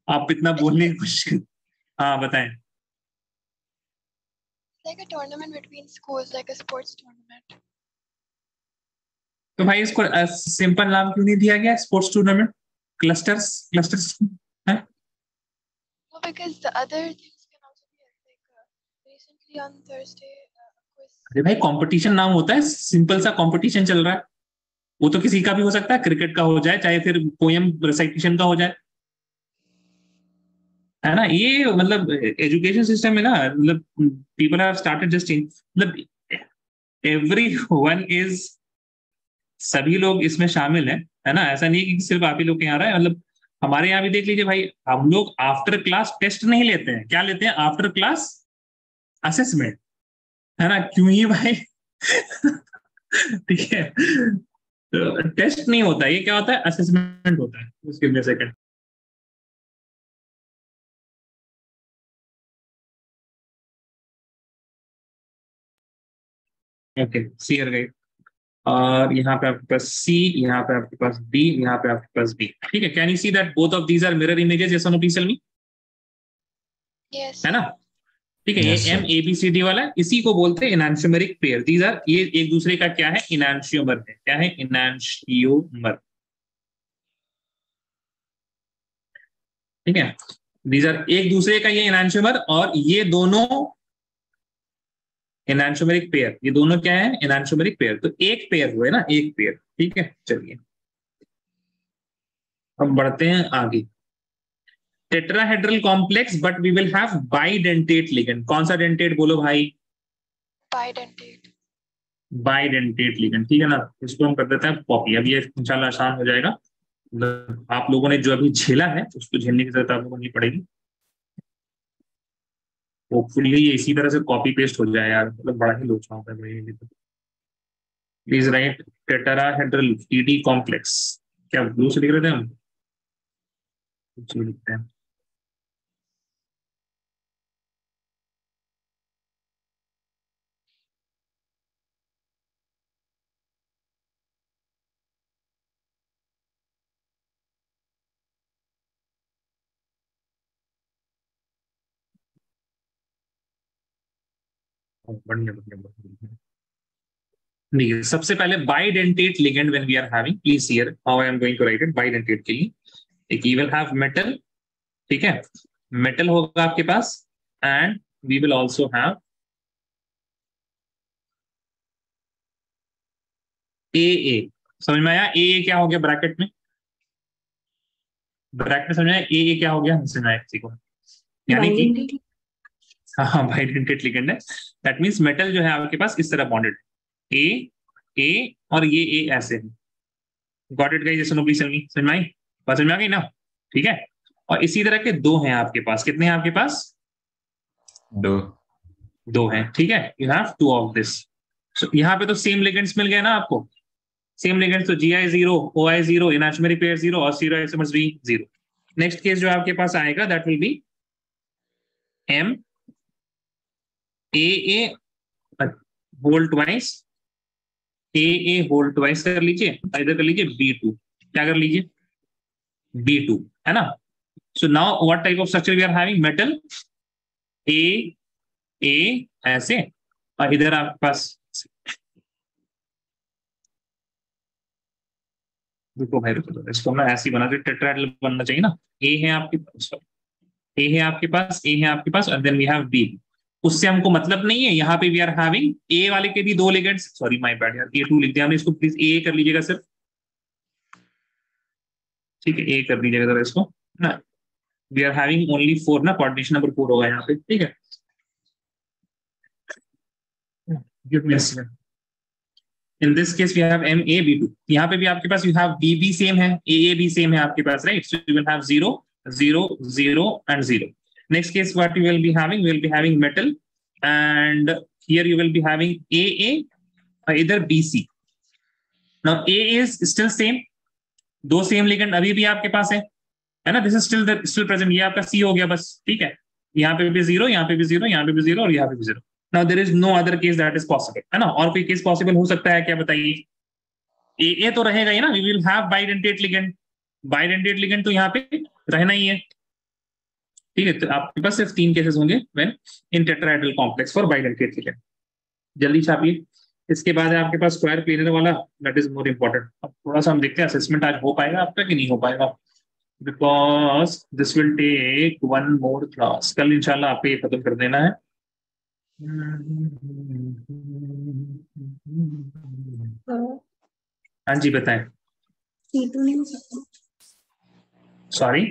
आप इतना बोलने की कोशिश कर हाँ बताएँ। Like a tournament between schools, like a sports tournament. तो भाई इसको सिंपल नाम क्यों नहीं दिया गया? Sports tournament clusters clusters No, because the other things can also be like uh, recently on Thursday, uh. अरे भाई कंपटीशन नाम होता है सिंपल सा कंपटीशन चल रहा है। वो तो किसी का भी हो सकता है क्रिकेट का हो जाए चाहे फिर पोएम रिसाइटेशन का हो जाए। है ना? ये मतलब एजुकेशन सिस्टम में ना मतलब पीपल हैव स्टार्टेड जस्ट मतलब एवरी वन इज़ सभी लोग इसमें शामिल हैं। है ना? ऐसा नहीं कि सिर्फ़ आप ही लोग यहाँ रहा मतलब हमारे यहाँ भी देख लीजिए भाई, हम लोग आफ्टर क्लास टेस्ट नहीं लेते हैं। क्या लेते हैं? आफ्टर क्लास असेसमेंट है ना? क्यों ही भाई? ठीक है। तो टेस्ट नहीं होता ये क्या होता है? असेसमेंट होता है। उसके लिए सेकंड ओके सी गई और यहाँ पे आपके पास सी यहाँ पे आपके पास डी यहाँ पे आपके पास बी ठीक है? Can you see that both of these are mirror images जैसा नो प्लीज़ मी Yes. है ना? ठीक है Yes, ये M A B C D वाला है। इसी को बोलते हैं इनांशियोमेरिक पेयर दीज आर ये एक दूसरे का क्या है? इनांशियोमर है। क्या है? इनांशियोमर ठीक है? दीज आर एक दूसरे का ये इनांशियोमर और ये दोनों इनांशियोमेरिक पेयर ये दोनों क्या है? इनांशियोमेरिक पेयर तो एक पेयर हुए ना एक पेयर ठीक है? चलिए। अब बढ़ते हैं आगे। Tetrahedral complex but we will have bidentate ligand कौन सा डेंटेट बोलो भाई? Bidentate. बाइडेंटेट लिगेंड ठीक है ना? इसको हम कर देते हैं कॉपी अब ये इंशाल्लाह आसान हो जाएगा। आप लोगों ने जो अभी झेला है उसको झेलने की ज़रूरत आप लोगों को नहीं पड़ेगी। होपफुली ये इसी तरह से कॉपी पेस्ट हो जाए यार। मतलब बड़ा ही लोचा होता है मेरे लिए तो। Please write tetrahedral TD complex क्या ब्लू से लिख रहे थे हम? लिखते हैं। सबसे पहले bidentate ligand when we are having please hear how I am going to write it bidentate के लिए। एक यू विल हैव मेटल ठीक है? मेटल होगा आपके पास and we will also have a a समझ में आया? ए ए क्या हो गया ब्रैकेट में? ब्रैकेट में समझ में आया? ए ए क्या हो गया? समझ में आया किसी को। यानी कि हाँ बाइडेंटेट लिगेंड है। दैट मींस मेटल जो है आपके पास इस तरह बॉन्डेड ए ए और ये ए ऐसे है। गॉट इट गाइस सुनो प्लीज़ समझ समझ में आई बात समझ में आ गई ना? ठीक है? और इसी तरह के दो हैं आपके पास। कितने हैं आपके पास? दो। दो हैं। ठीक है? You have two of this यहाँ पे तो सेम लिगेंड्स मिल गए ना आपको। सेम लिगेंड्स तो G I zero O I zero enantiomeric pair zero और stereo isomers be zero next case जो आपके पास आएगा that will be M A A whole twice A A whole twice कर लीजिए इधर कर लीजिए बी टू क्या कर लीजिए? बी टू है ना? So now what type of structure we are having metal A A ऐसे। और इधर आपके पास रुको भाई, रुको इसको मैं ऐसे बना दे, टेट्राहेड्रल बनना चाहिए ना। ए है आपके पास ए है आपके पास ए है आपके पास और देन वी हैव बी उससे हमको मतलब नहीं है, यहाँ पे वी आर हैविंग ए वाले के भी दो लिगेंड्स सॉरी माय बैड यार ए टू लिख दिया हमने, इसको प्लीज़ ए कर लीजिएगा सिर्फ़ ठीक है ए कर दीजिएगा जरा इसको। ना we are having only four ना कोऑर्डिनेशन नंबर फोर होगा यहाँ पे, ठीक है? Give me a in this case we have M A B two यहाँ पे भी आपके पास you have B B same है ए ए बी सेम है आपके पास right so you will have zero zero zero and zero next case what you will be having we will be having metal and here you will be having aa or either bc now, a is still same, दो same ligand अभी भी आपके पास है है ना? This is still still present ये आपका सी हो गया बस, ठीक है? यहाँ पे भी ज़ीरो यहाँ पे भी ज़ीरो यहाँ पे भी ज़ीरो और यहाँ पे भी zero now there is no other case that is possible है ना? और कोई केस पॉसिबल हो सकता है, क्या बताइए? ए ए तो रहेगा ही ना? We will have bidentate ligand bidentate ligand तो यहाँ पे रहना ही है। ठीक है तो आपके पास सिर्फ़ तीन केसेस होंगे when in tetrahedral complex for bidentate ligand जल्दी छापिए। इसके बाद है आपके पास स्क्वायर प्लेनर वाला दैट इज़ मोर इम्पोर्टेंट अब थोड़ा सा हम देखते हैं असेसमेंट आज हो पाएगा आपका कि नहीं हो पाएगा। Because this will take one more class कल इंशाल्लाह आपको ये खत्म कर देना है। हाँ जी बताएँ। हो sorry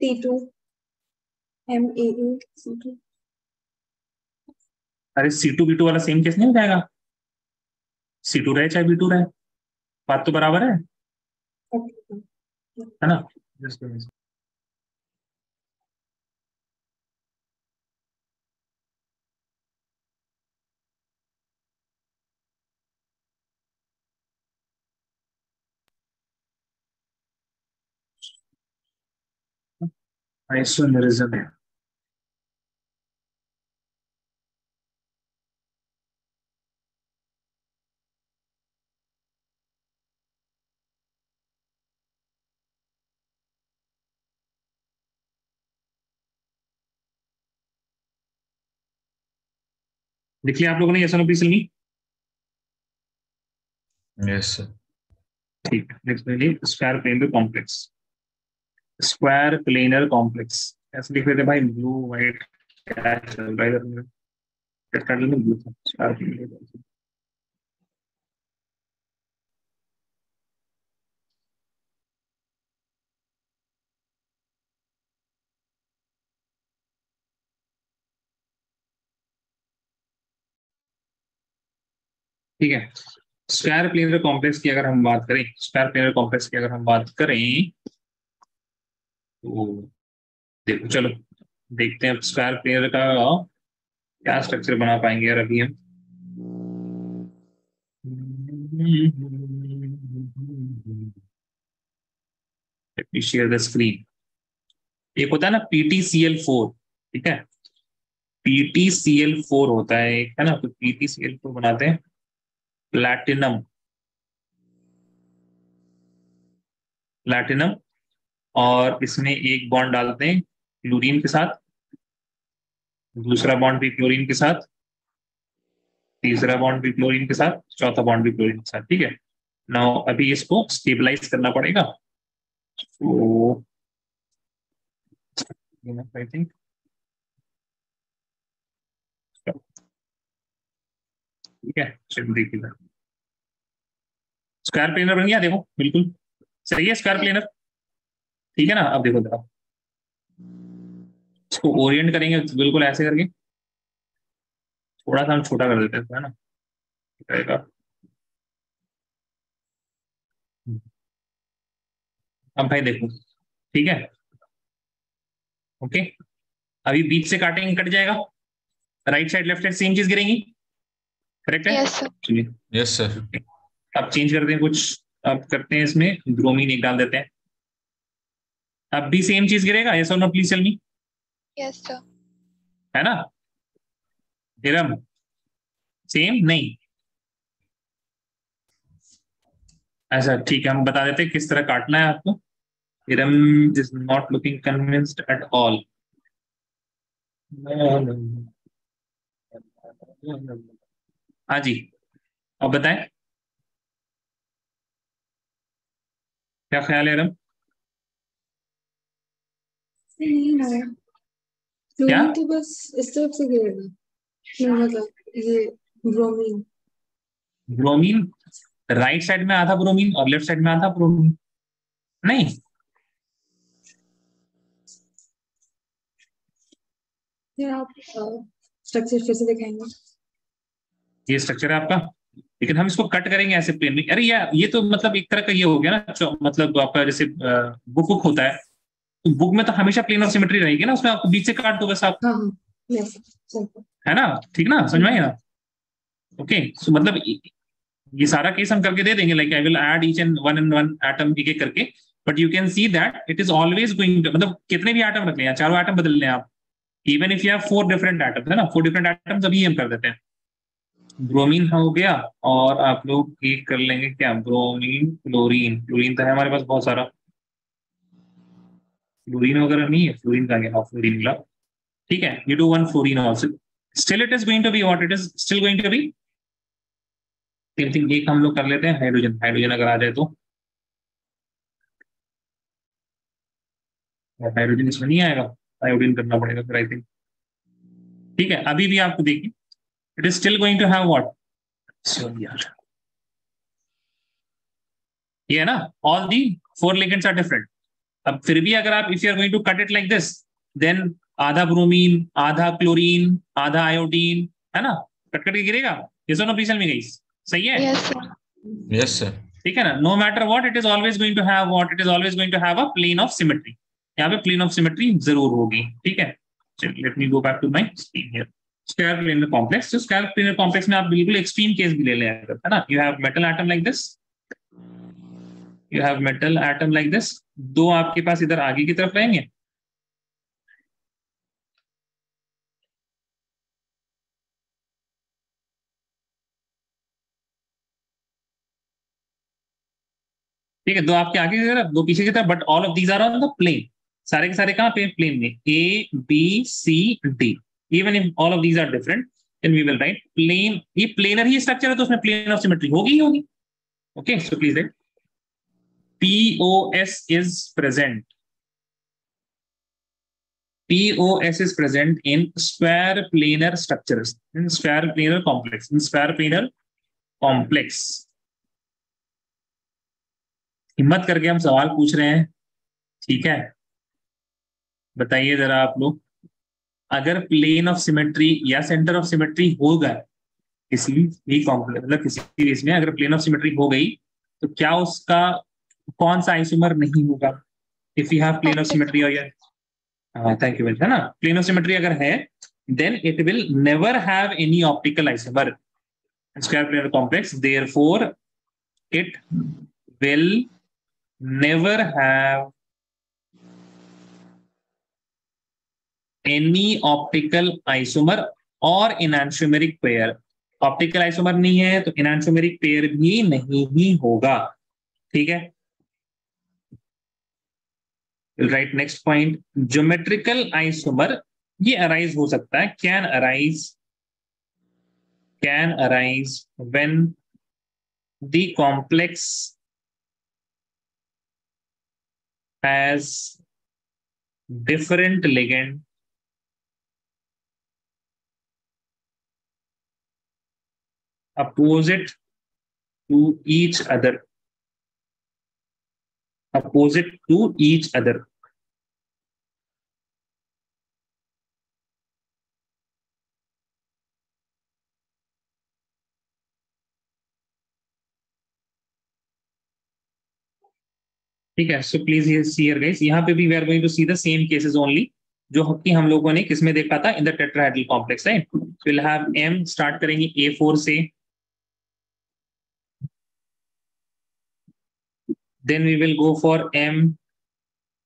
T two M A A C two अरे सी टू बी टू वाला सेम केस नहीं हो जाएगा? सी टू रहे चाहे बी टू रहे? बात तो बराबर है? है ना? Isomerism है देखिए आप लोगों ने यस नो प्लीज़ sir. ठीक next square planar complex square planar complex ऐसे लिख रहे थे भाई ब्लू व्हाइट में। ब्लू था। ठीक है। स्क्वायर प्लेनर कॉम्प्लेक्स की अगर हम बात करें स्क्वायर प्लेनर कॉम्प्लेक्स की अगर हम बात करें देखो, चलो, देखते हैं स्क्वायर प्लेनर का क्या स्ट्रक्चर बना पाएँगे यार अभी हम? शेयर द स्क्रीन एक होता है ना पीटीसीएल फोर ठीक है? पीटीसीएल फोर होता है एक, है ना? तो पीटीसीएल फोर बनाते हैं। प्लैटिनम प्लैटिनम और इसमें एक बॉन्ड डालते हैं क्लोरीन के साथ, दूसरा बॉन्ड भी क्लोरीन के साथ, तीसरा बॉन्ड भी क्लोरीन के साथ, चौथा बॉन्ड भी क्लोरीन के साथ, ठीक है? नाउ अभी इसको स्टेबलाइज करना पड़ेगा। तो आई थिंक ठीक है स्क्वायर प्लेनर बन गया, देखो, बिल्कुल। सही है स्क्वायर प्लेनर ठीक है ना? अब देखो जरा इसको ओरिएंट करेंगे बिल्कुल ऐसे करके। थोड़ा सा हम छोटा कर देते हैं है ना? रहेगा। अब भाई देखो ठीक है? ओके? अभी बीच से काटेंगे कट जाएगा। Right side left side same चीज़ गिरेंगी। करेक्ट है? यस सर अब चेंज करते हैं कुछ। अब करते हैं इसमें ब्रोमीन एक डाल देते हैं। अब भी सेम चीज़ गिरेगा? यस और no please tell me Yes, sir. है ना? इरम सेम नहीं. अच्छा ठीक है हम बता देते किस तरह काटना है आपको. Iram is not looking convinced at all हाँ जी अब बताएँ. क्या ख्याल है इरम नहीं है? तो बस इस तरफ़ से गिरेगा मतलब ये ब्रोमीन ब्रोमीन राइट साइड में आधा ब्रोमीन और लेफ़्ट साइड में आधा ब्रोमीन नहीं? आप स्ट्रक्चर फिर से दिखाएँगे। ये स्ट्रक्चर है आपका। लेकिन हम इसको कट करेंगे ऐसे प्लेन में अरे यार ये तो मतलब एक तरह का ये हो गया ना मतलब आपका जैसे बुक बुक होता है। बुक में तो हमेशा प्लेन ऑफ़ सिमेट्री रहेगी ना उसमें आपको बीच से काट दो बस आप हाँ ना? ठीक ना? समझ में ना ओके सो मतलब ये- सारा केस हम करके दे देंगे like I will add each and one and one atom एक एक करके but you can see that it is always going मतलब कितने भी एटम रख लें या चारों एटम बदल लें आप। Even if you have four different atoms है ना? फोर डिफरेंट एटम्स अभी हम कर देते हैं। ब्रोमीन हो गया और आप लोग एक कर लेंगे क्या? ब्रोमीन क्लोरीन क्लोरीन तो है हमारे पास बहुत सारा। फ्लोरीन वगैरह नहीं है फ्लोरीन का गया फ्लोरीन मिला ठीक है you do one fluorine also still it is going to be what it is still going to be same thing एक हम लोग कर लेते हैं हाइड्रोजन हाइड्रोजन अगर आ जाए तो। हाइड्रोजन इसमें नहीं आएगा आयोडीन करना पड़ेगा फिर आई थिंक ठीक है, अभी भी आपको देखिए it is still going to have what ये है ना all the four ligands are different अब फिर भी अगर आप if you are going to cut it like this then आधा ब्रोमीन आधा क्लोरीन आधा आयोडीन है ना? कट कट के गिरेगा ये दोनों पीछे में गई सही है? Yes, sir. यस सर ठीक है ना? No matter what it is always going to have what it is always going to have a plane of symmetry यहाँ पे प्लेन ऑफ़ सिमेट्री ज़रूर होगी। ठीक है? Let me go back to my screen here square planar complex तो square planar complex में आप बिल्कुल एक्सट्रीम केस भी ले लें अगर है ना? You have metal atom like this you have metal atom like this दो आपके पास इधर आगे की तरफ़ रहेंगे। ठीक है, दो आपके आगे की तरफ़, दो पीछे की तरफ़ but all of these are on the plane सारे के सारे कहाँ पे? प्लेन में। A B C D even if all of these are different we will write plane ये प्लेनर ही स्ट्रक्चर है तो उसमें प्लेन ऑफ़ सिमेट्री होगी ही होगी। Okay so please write POS is present. POS is present in square planar structures, in square planar complex, in square planar complex. हिम्मत करके हम सवाल पूछ रहे हैं ठीक है बताइए जरा आप लोग अगर प्लेन ऑफ़ सिमेट्री या सेंटर ऑफ़ सिमेट्री होगा किसी भी कॉम्प्लेक्स मतलब किसी भी इसमें अगर प्लेन ऑफ़ सिमेट्री हो गई तो क्या उसका कौन सा आइसोमर नहीं होगा? If you have plane of symmetry और थैंक यू है ना प्लेन ऑफ़ सिमेट्री अगर है then it will never have any optical isomer square planar complex therefore it will never have any optical isomer or enantiomeric pair. Optical isomer नहीं है तो enantiomeric pair भी नहीं ही होगा। ठीक है? Right next point geometrical isomer ये arise हो सकता है. Can arise can arise when the complex has different ligand opposite to each other opposite to each other. ठीक है so please see here guys यहाँ पे भी we are going to see the same cases only जो कि हम लोगों ने किसमें देखा था? In the tetrahedral complex right will have M start करेंगे ए फोर से then we will go for m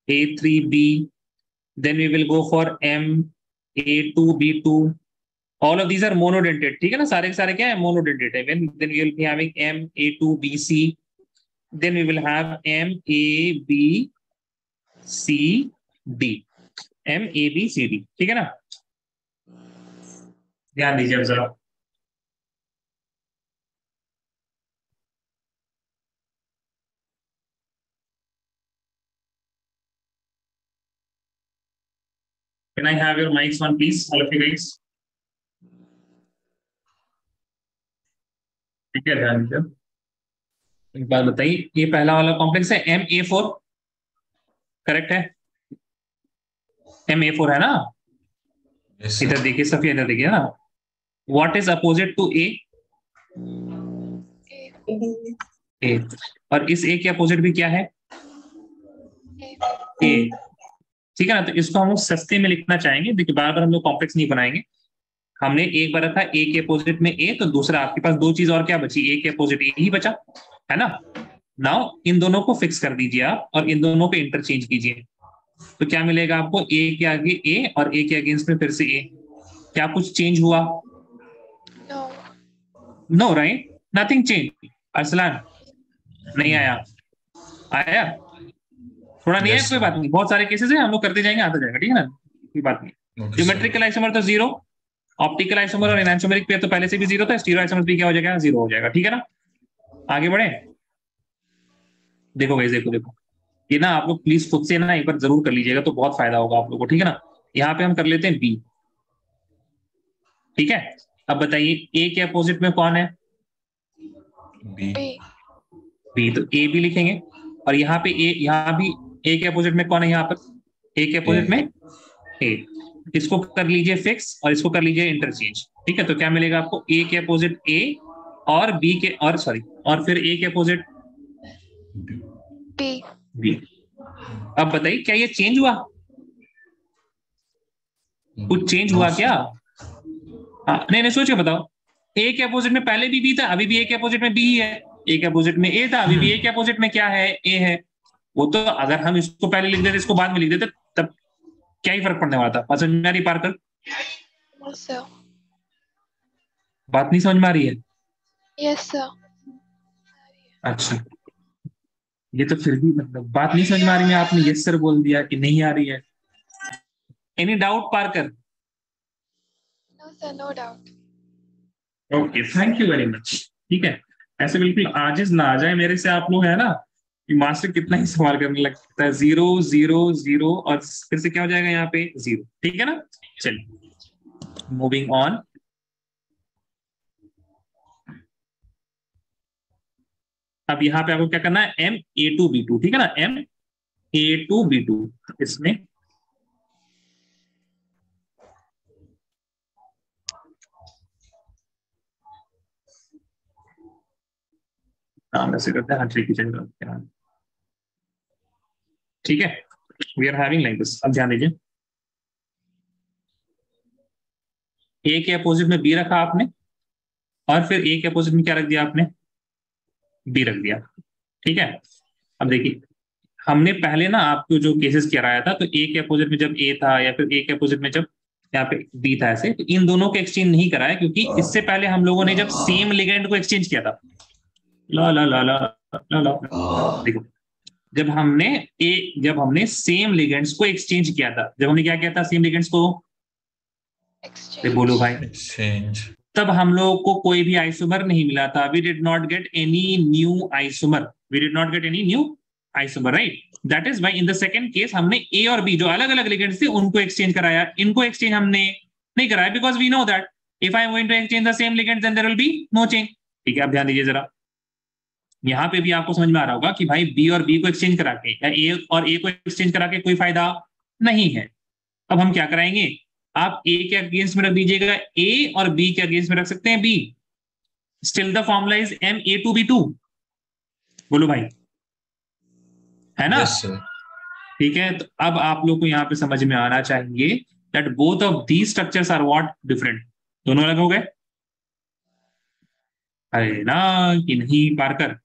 a3b then we will go for m a2b2 all of these are monodentate ठीक है ना सारे के सारे क्या है monodentate है when then we will be having m a2bc then we will have m a b c d m a b c d ठीक है ना ध्यान दीजिए अब जरा Can I have your mics on, please, all of you guys? ठीक है ध्यान दीजिए एक बात बताइए ये पहला वाला कॉम्प्लेक्स है एम ए फोर करेक्ट है? एम ए फोर है ना? Yes, इधर देखिए सफी इधर देखिए ना। What is opposite to A A. A और इस ए के अपोजिट भी क्या है? ए ठीक है ना? तो इसको हम लोग सस्ते में लिखना चाहेंगे। देखिए बार बार हम लोग कॉम्प्लेक्स नहीं बनाएँगे। हमने एक बार रखा ए के अपोजिट में ए तो दूसरा आपके पास दो चीज़ और क्या बची? ए के अपोजिट ए ही बचा है ना? नाउ इन दोनों को फिक्स कर दीजिए आप और इन दोनों पे इंटरचेंज कीजिए। तो क्या मिलेगा आपको? ए के आगे ए और ए के अगेंस्ट में फिर से ए क्या कुछ चेंज हुआ? No right nothing change Arsalan नहीं आया। आया? थोड़ा नहीं Yes. कोई बात नहीं। बहुत सारे केसेस है हम लोग करते जाएँगे आता जाएगा ठीक है ना? कोई बात नहीं। ज्योमेट्रिकल आइसोमर तो ज़ीरो ऑप्टिकल आइसोमर और एनान्सोमेरिक पे तो पहले से भी ज़ीरो था स्टीरो आइसोमर भी क्या हो जाएगा? ज़ीरो हो जाएगा ठीक है ना? आगे बढ़े। देखो गाइस देखो देखो। ये ना आप लोग प्लीज़ खुद से ना एक बार ज़रूर कर लीजिएगा तो बहुत फ़ायदा होगा आप लोगों को ठीक है ना? यहाँ पे हम कर लेते हैं बी ठीक है? अब बताइए ए के अपोजिट में कौन है. B. बी तो ए भी लिखेंगे और यहाँ पे ए यहाँ भी ए के अपोजिट में कौन है यहाँ पर? ए के अपोजिट में ए इसको कर लीजिए फिक्स और इसको कर लीजिए इंटरचेंज ठीक है तो क्या मिलेगा आपको? ए के अपोजिट ए और बी के और सॉरी और फिर ए के अपोजिट. B. बी अब बताइए क्या ये चेंज हुआ? कुछ चेंज हुआ क्या? हाँ नहीं नहीं सोच के बताओ. ए के अपोजिट में पहले भी बी था अभी भी ए के अपोजिट में बी ही है. ए के अपोजिट में ए था अभी भी ए के अपोजिट में क्या है? ए है. वो तो अगर हम इसको पहले लिख देते इसको बाद में लिख देते तब क्या ही फ़र्क पड़ने वाला था? बात समझ में आ रही पार कर Yes, बात नहीं समझ में आ रही है? Yes, sir. अच्छा। ये तो फिर भी मतलब बात नहीं समझ में आ रही है आपने यस सर बोल दिया कि नहीं आ रही है। एनी डाउट पार कर No, sir. No okay thank you very much ठीक है? ऐसे बिल्कुल आजिज ना आ जाए मेरे से आप लोग है ना? मास्टर कितना ही सवाल करने लगता है। ज़ीरो ज़ीरो ज़ीरो और फिर से क्या हो जाएगा यहाँ पे? ज़ीरो ठीक है ना? चलिए। मूविंग ऑन अब यहाँ पे आपको क्या करना है? M A two B two ठीक है ना? M A two B two इसमें नाम ऐसे करते हैं हाँ ठीक है। ठीक है? We are having like this अब ध्यान दीजिए। ए के अपोजिट में बी रखा आपने और फिर ए के अपोजिट में क्या रख दिया आपने? बी रख दिया। ठीक है? अब देखिए हमने पहले ना आपको जो केसेस कराया था तो ए के अपोजिट में जब ए था या फिर ए के अपोजिट में जब यहाँ पे बी था ऐसे तो इन दोनों को एक्सचेंज नहीं कराया क्योंकि इससे पहले हम लोगों ने जब सेम लिगेंड को एक्सचेंज किया था। ला ला ला ला ला ला। देखो जब हमने ए जब हमने सेम लिगेंड्स को एक्सचेंज किया था जब हमने क्या किया था सेम लिगेंड्स को? Exchange. बोलो भाई। Exchange. तब हम लोग को कोई भी आइसोमर नहीं मिला था। We did not get any new isomer we did not get any new isomer right that is why in the second case हमने ए और बी जो अलग अलग लिगेंड्स थे उनको एक्सचेंज कराया। इनको एक्सचेंज हमने नहीं कराया because we know that if I am going to exchange the same ligands then there will be no change ठीक है आप ध्यान दीजिए जरा। यहाँ पे भी आपको समझ में आ रहा होगा कि भाई बी और बी को एक्सचेंज करा के या ए और ए को एक्सचेंज करा के कोई फ़ायदा नहीं है। अब हम क्या कराएँगे? आप ए के अगेंस्ट में रख दीजिएगा। ए और बी के अगेंस्ट में रख सकते हैं B still the formula is M A two B two बोलो भाई। है ना? ठीक Yes, है तो अब आप लोग को यहाँ पे समझ में आना चाहिए that both of the structures are what different दोनों अलग हो गए? अरे ना कि नहीं पारकर।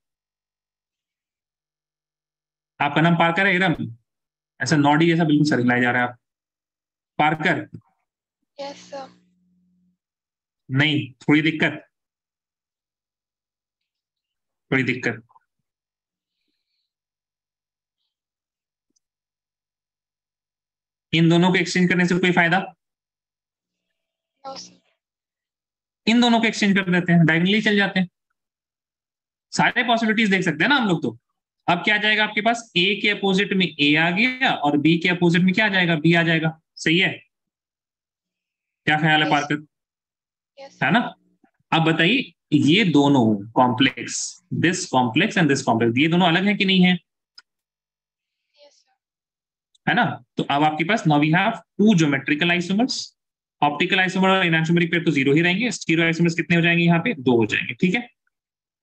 आपका नाम पारकर है इरम ऐसा नॉडी जैसा बिल्कुल सर हिलाया जा रहा है आप। पारकर? Yes, नहीं थोड़ी दिक्कत। थोड़ी दिक्कत। इन दोनों को एक्सचेंज करने से कोई फ़ायदा? No, इन दोनों को एक्सचेंज कर देते हैं डायगनली चल जाते हैं। सारे पॉसिबिलिटीज देख सकते हैं ना हम लोग तो। अब क्या जाएगा आपके पास? ए के अपोजिट में ए आ गया और बी के अपोजिट में क्या आ जाएगा? बी आ जाएगा। सही है? क्या ख्याल है. पार्कर? है ना? अब बताइए ये दोनों complex this complex and this complex ये दोनों अलग है कि नहीं है? है ना? तो अब आपके पास now we have two geometrical isomers optical isomer और इनैक्सोमेरिक पेयर तो ज़ीरो ही रहेंगे। स्टीरियो आइसोमर्स कितने हो जाएँगे यहाँ पे? दो हो जाएँगे ठीक है?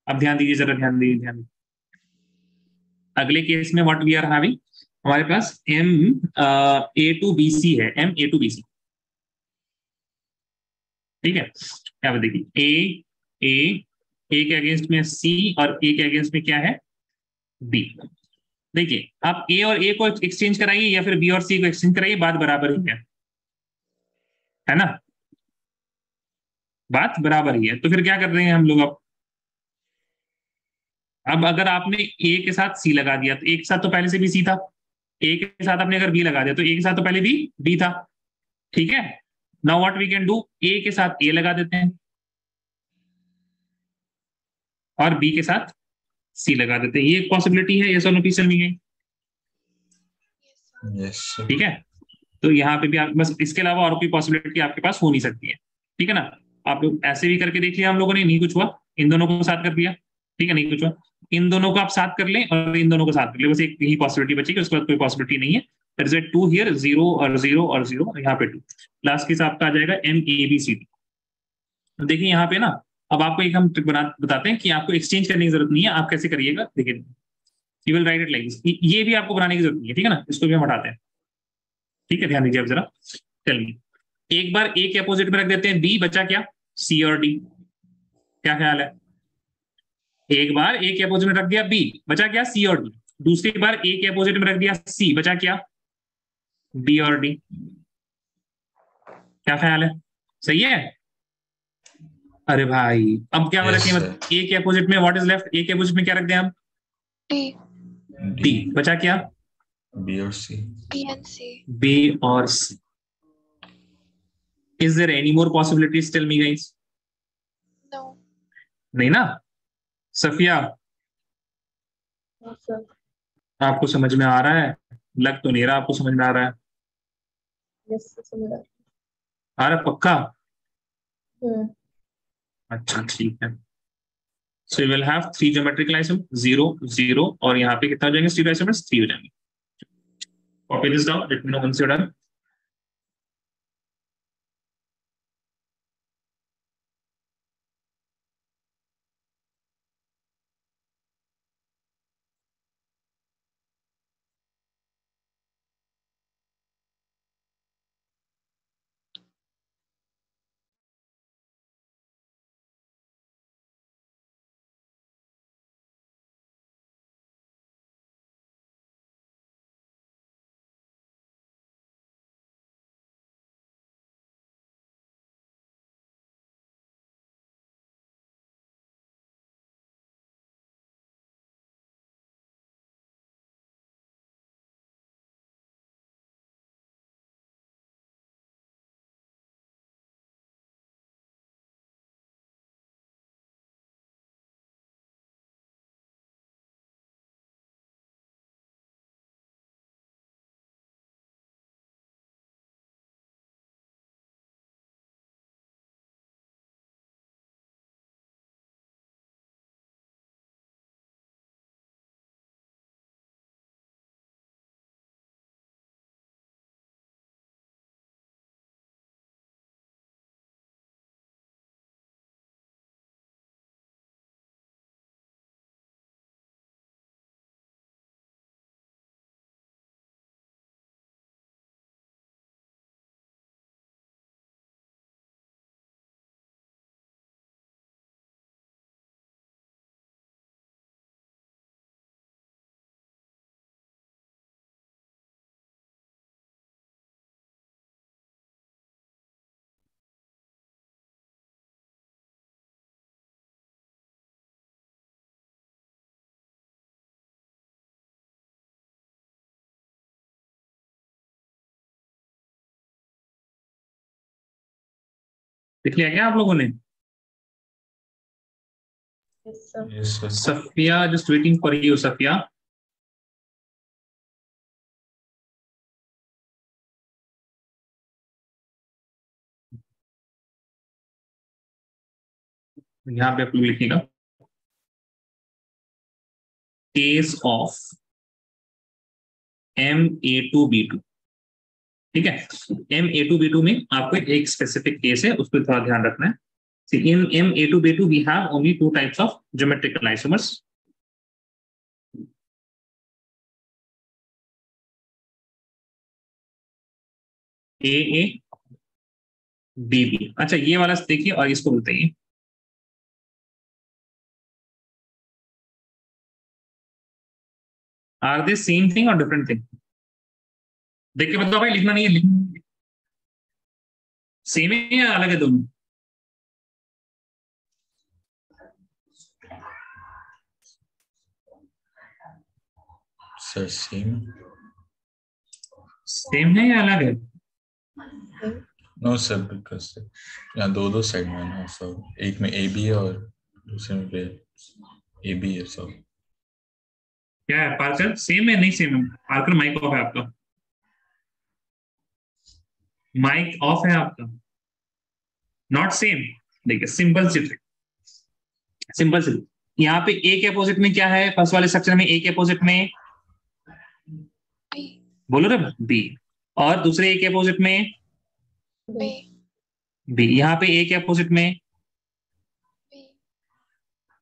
अब ध्यान दीजिए जरा ध्यान दीजिए ध्यान दीजिए। अगले केस में व्हाट वी आर हैविंग हमारे पास M A two B C है। M A two B C ठीक है? पे देखिए ए ए ए के अगेंस्ट में सी और ए के अगेंस्ट में क्या है? बी देखिए, आप ए और ए को एक्सचेंज कराइए या फिर बी और सी को एक्सचेंज कराइए, बात बराबर ही है। है ना? बात बराबर ही है। तो फिर क्या कर रहे हैं हम लोग अब? अब अगर आपने ए के साथ सी लगा दिया तो एक साथ तो पहले से भी सी था। ए के साथ आपने अगर बी लगा दिया तो ए के साथ तो पहले भी बी था। ठीक है? Now what we can do A के साथ ए लगा देते हैं। और बी के साथ सी लगा देते हैं। ये एक पॉसिबिलिटी है? ये सोनो पीसल में गई. ठीक है? तो यहाँ पे भी आप बस इसके अलावा और कोई पॉसिबिलिटी आपके पास हो नहीं सकती है। ठीक है ना? आप लोग ऐसे भी करके देख लिया हम लोगों ने नहीं कुछ हुआ। इन दोनों को साथ कर दिया। ठीक है? नहीं कुछ हुआ। इन दोनों को आप साथ कर लें और इन दोनों को साथ कर ले। बस एक ही पॉसिबिलिटी बचेगी उसके बाद कोई पॉसिबिलिटी नहीं है। There is two here zero और ज़ीरो और ज़ीरो यहाँ पे टू लास्ट केस आपका आ जाएगा M A B C D देखिए यहाँ पे ना, अब आपको एक हम ट्रिक बना, बताते हैं कि आपको एक्सचेंज करने की ज़रूरत नहीं है, आप कैसे करिएगा? देखिए you will write it like ये भी आपको बनाने की ज़रूरत नहीं है, ठीक है ना? इसको भी हम हटाते हैं। ठीक है, ध्यान दीजिए आप जरा। चलिए, एक बार ए के अपोजिट में रख देते हैं। बी बचा क्या? सी और डी क्या ख्याल है? एक बार ए के अपोजिट में रख दिया बी बचा क्या सी और डी दूसरी बार ए के अपोजिट में रख दिया सी बचा क्या? बी और डी क्या ख्याल है? सही है? अरे भाई अब क्या Yes, रखें. ए के अपोजिट में व्हाट इज़ लेफ़्ट ए के अपोजिट में क्या रख दें हम? डी बचा क्या? बी और सी. B or C. Is there any more possibilities? Tell me, guys. No. नहीं ना? सफिया आपको समझ में आ रहा है? लग तो नहीं रहा आपको समझ में आ रहा है? आ आ रहा पक्का? हम्म। अच्छा ठीक है। So you will have three geometrical isomer zero zero और यहाँ पे कितना हो जाएँगे? स्टीरियो आइसोमर्स थ्री हो जाएँगे। Copy this down let me know once you done लिख लिया क्या आप लोगों ने? Yes. Safia just waiting for you Safia. यहाँ पे आप लोग लिखिएगा। Case of M A two B two ठीक है M A two B two में आपको एक स्पेसिफिक केस है उस पर थोड़ा ध्यान रखना है See, in M A to B to we have only two types of. A A B B. अच्छा ये वाला देखिए और इसको बताइए आर दे सेम थिंग और डिफरेंट थिंग देखिए बताओ भाई लिखना नहीं है लिखना सेम है। या अलग है दोनों। Sir, same. सेम है या अलग है? No, sir, because यहाँ दो दो साइड में है ना so एक में ए बी है और दूसरे में पे ए बी है so क्या है पार्कर सेम है नहीं सेम है? पार्कर माइक ऑफ़ है आपका। माइक ऑफ़ है आपका? नॉट सेम देखिए सिंपल ट्रिक सिंपल सी यहाँ पे ए के अपोजिट में क्या है? फ़र्स्ट वाले स्ट्रक्चर में ए के अपोजिट में बोलो रे बी और दूसरे ए के अपोजिट में बी यहाँ पे ए के अपोजिट में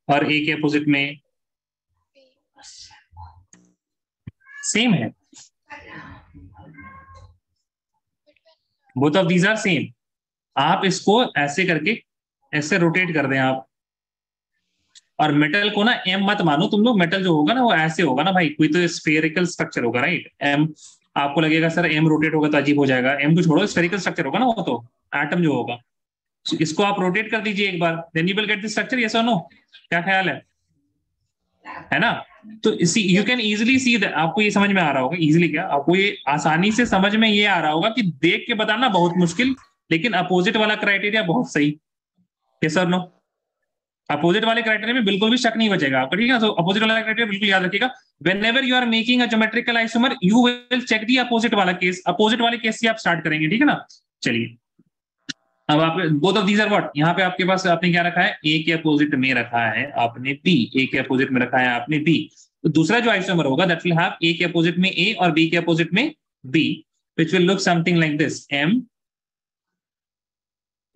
और ए के अपोजिट में सेम है But when both of these are same आप इसको ऐसे करके ऐसे रोटेट कर दें आप। और मेटल को ना एम मत मानो तुम लोग मेटल जो होगा ना वो ऐसे होगा ना भाई। कोई तो स्फेरिकल स्ट्रक्चर होगा राइट एम आपको लगेगा सर एम रोटेट होगा तो अजीब हो जाएगा। एम को छोड़ो स्फेरिकल स्ट्रक्चर होगा ना वो तो एटम जो होगा। So, इसको आप रोटेट कर दीजिए एक बार। Then you will get this structure yes और नो क्या ख्याल है? है ना? तो इसी यू कैन इजिली सी आपको ये समझ में आ रहा होगा इजिली क्या? आपको ये आसानी से समझ में ये आ रहा होगा कि देख के बताना बहुत मुश्किल, लेकिन अपोजिट वाला क्राइटेरिया बहुत सही। यस सर नो अपोजिट वाले क्राइटेरिया में बिल्कुल भी शक नहीं बचेगा आपका, ठीक है? तो अपोजिट वाला क्राइटेरिया बिल्कुल याद रखिएगा। Whenever you are making a geometrical isomer you will check the opposite वाला केस अपोजिट वाले केस से आप स्टार्ट करेंगे, ठीक है ना? चलिए। अब आप both of these are what यहाँ पे आपके पास आपने क्या रखा है? ए के अपोजिट में रखा है आपने बी ए के अपोजिट में रखा है आपने बी तो दूसरा जो आइसोमर होगा दैट विल हैव ए के अपोजिट में ए और बी के अपोजिट में B which will look something like this M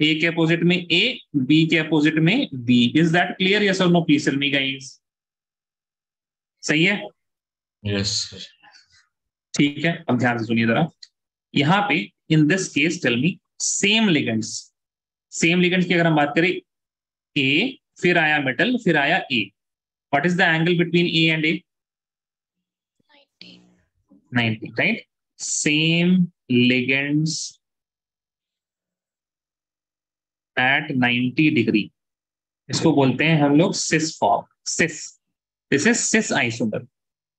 A के अपोजिट में ए बी के अपोजिट में B is that clear yes और no please tell me guys सही है? Yes. ठीक है अब ध्यान से सुनिए जरा। यहाँ पे in this case tell me same ligands same ligands की अगर हम बात करें ए फिर आया मेटल फिर आया A what is the angle between A and A 90, 90 right same ligands at 90 degree इसको बोलते हैं हम लोग cis form cis this is cis isomer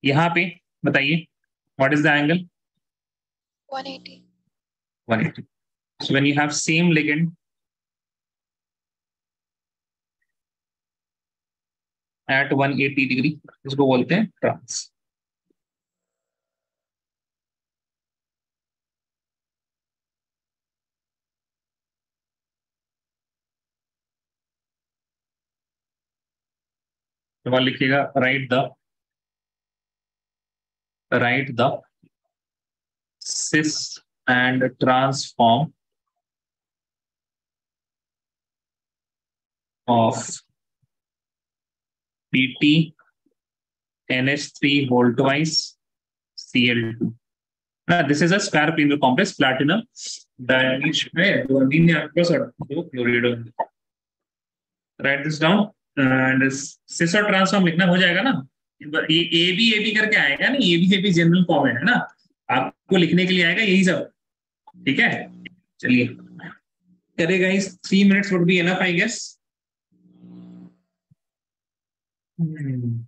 यहाँ पे बताइए what is the angle 180, 180 so when you have same ligand at 180 degree इसको बोलते हैं ट्रांस तो लिखिएगा right the right the cis and transform of PT NH3 whole twice Cl2. Now, this is a square planar complex platinum. This down and cis और trans form लिखना हो जाएगा ना? ये ए बी ए बी करके आएगा ना? A B A B general form है ना? आपको लिखने के लिए आएगा यही सब। ठीक है? चलिए। करेगा इस three minutes would be enough I guess 嗯。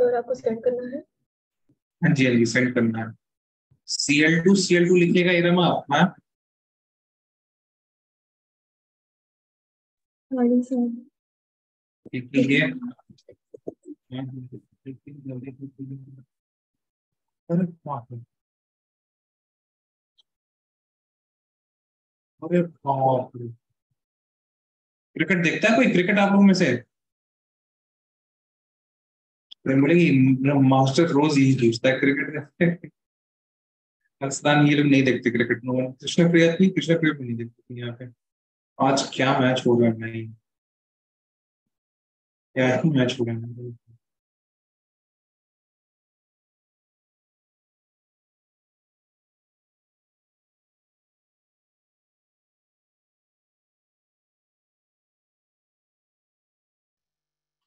sir आपको सेंड करना है। हाँ जी हाँ जी सेंड करना है। C L two C L two लिखिएगा क्रिकेट देखता है कोई? क्रिकेट आप लोग में से? बोलेगी मास्टर रोज यही पूछता है क्रिकेट पाकिस्तान ये लोग नहीं देखते क्रिकेट नो कृष्ण प्रिया थी कृष्ण प्रिया भी नहीं देखती यहाँ पे। आज क्या मैच होगा नहीं। क्या ही मैच होगा नहीं?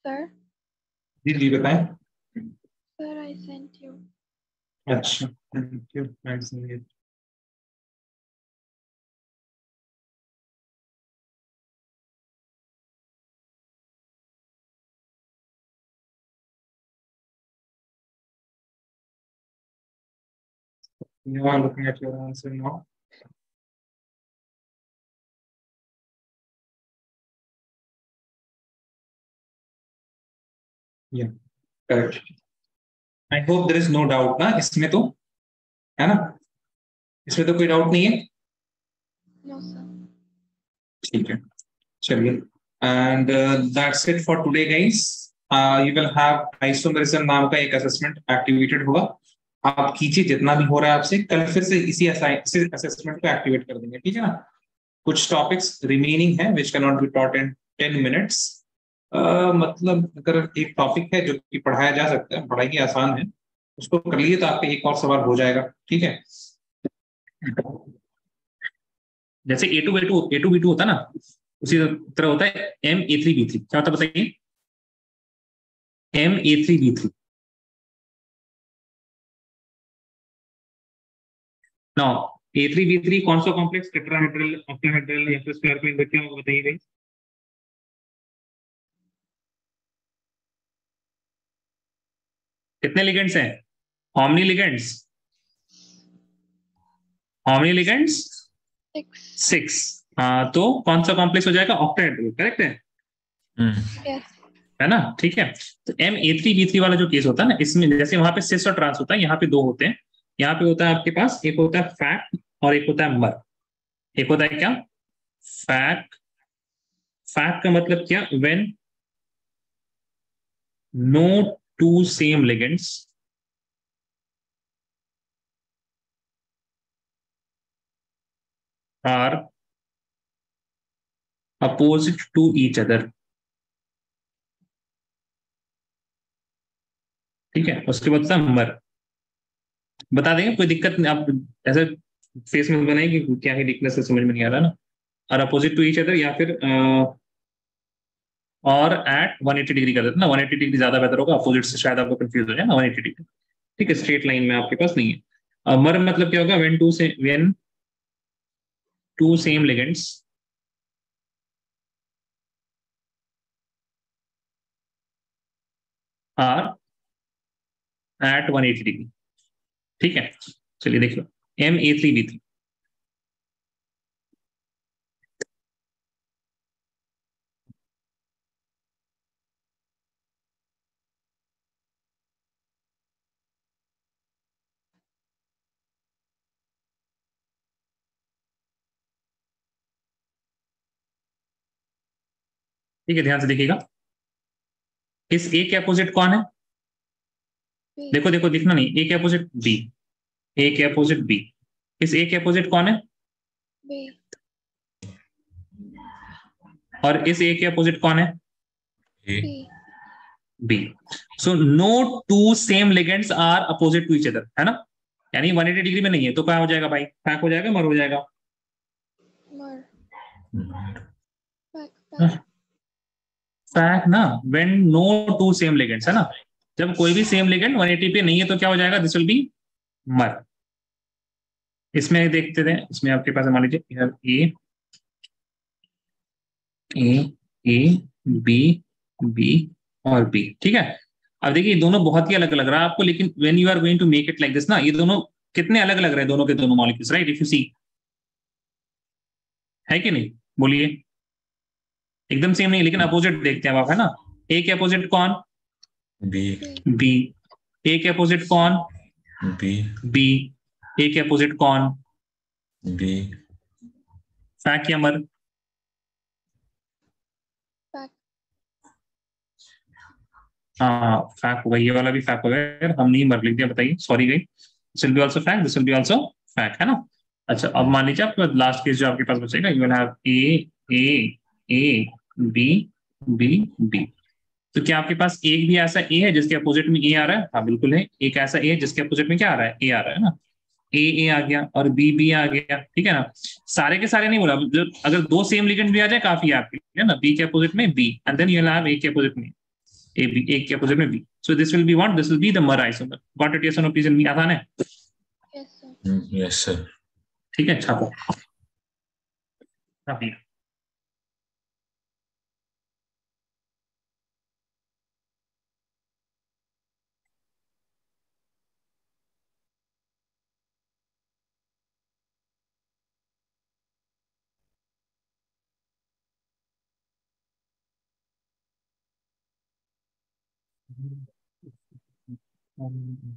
Sir, Did you reply? Sir, I sent you. Thank you. Thanks, to meet you. are looking at your answer now. Yeah, correct. I hope there is no doubt ना इसमें तो? है ना? इसमें तो कोई डाउट नहीं है? ठीक है। चलिए। And that's it for today guys you will have isomerism नाम का एक असेसमेंट एक्टिवेटेड होगा। आप कीजिए जितना भी हो रहा है आपसे। कल फिर से इसी असेसमेंट को एक्टिवेट कर देंगे। ठीक है ना? कुछ टॉपिक्स रिमेनिंग है which can not be taught in ten minutes मतलब अगर एक टॉपिक है जो कि पढ़ाया जा सकता है पढ़ाई आसान है उसको कर लिए तो आपका एक और सवाल हो जाएगा ठीक है? जैसे A two A two A two B two होता ना उसी तरह होता है M A three B three क्या होता बताइए? M A three B three Now, A3, B3 कौन सा कॉम्प्लेक्स टेट्राहेड्रल ऑक्टाहेड्रल या फिर स्क्वायर प्लेन बताइए। भाई कितने लिगेंड्स हैं? How ligands how ligands six हाँ तो कौन सा कॉम्प्लेक्स हो जाएगा? ऑक्टाहेड्रल करेक्ट है? है ना? ठीक है। तो M A three B three वाला जो केस होता है ना इसमें जैसे वहाँ पे सिस और ट्रांस होता है यहाँ पे दो होते हैं। यहाँ पे होता है आपके पास एक होता है फैट और एक होता है मर। एक होता है क्या? फैट फैट का मतलब क्या? When no two same ligands are opposite to each other ठीक है उसके बाद मर बता देंगे कोई दिक्कत नहीं आप ऐसे फेस में बनाएँगे क्या है वीकनेस समझ में नहीं आ रहा ना। और अपोजिट टू ईच अदर या फिर अ, और एट 180 डिग्री कर देते ना 180 डिग्री ज़्यादा बेहतर होगा अपोजिट से शायद आपको कंफ्यूज हो जाए ना 180 डिग्री ठीक है स्ट्रेट लाइन में आपके पास नहीं है। मर मतलब क्या होगा? When two say when two same ligands are at 180 degree ठीक है, चलिए देख लो M A three B three ठीक है ध्यान से देखिएगा। इस ए के अपोजिट कौन है? B. देखो देखो दिखना नहीं। ए के अपोजिट बी ए के अपोजिट बी इस ए के अपोजिट कौन है? B. और इस ए के अपोजिट कौन है? B so no two same ligands are opposite to each other है ना? यानी 180 डिग्री में नहीं है तो क्या हो जाएगा भाई? फैक हो जाएगा? मर हो जाएगा। Mer. फैक ना when no two same ligands है ना? जब कोई भी सेम लिगेंड 180 पे नहीं है तो क्या हो जाएगा? दिस विल बी मर। इसमें देखते थे इसमें आपके पास मान लीजिए, इधर A A A B B और बी ठीक है? अब देखिए दोनों बहुत ही अलग लग रहा है आपको, लेकिन when you are going to make it like this ना, ये दोनों कितने अलग लग रहे हैं दोनों के दोनों molecules right if you see है कि नहीं? बोलिए। एकदम सेम नहीं लेकिन अपोजिट देखते हैं आप है ना? ए के अपोजिट कौन? बी बी ए के अपोजिट कौन? बी बी ए के अपोजिट कौन? बी फैक या मर हाँ फैक होगा ये वाला भी फैक होगा। यार हम नहीं मर लिख दिया बताइए। सॉरी गई this will be also fac this will be also fac है ना? अच्छा अब मान लीजिए आपका लास्ट केस जो आपके पास बचेगा you will have A A A B B B तो क्या आपके पास एक भी ऐसा ए है जिसके अपोजिट में ए आ रहा है? हाँ बिल्कुल है। एक ऐसा ए जिसके अपोजिट में क्या आ रहा है? ए आ रहा है ना? ए ए आ गया और बी बी आ गया। ठीक है ना? सारे के सारे नहीं बोला। अगर दो सेम लिगेंड भी आ जाए काफ़ी है आपके लिए ना? बी के अपोजिट में B and then you have A के अपोजिट में ए बी ए के अपोजिट में B so this will be what this will be the mer isomer got it yes और नो प्लीज़ आसान है? यस सर ठीक है? छापो। हाँ um,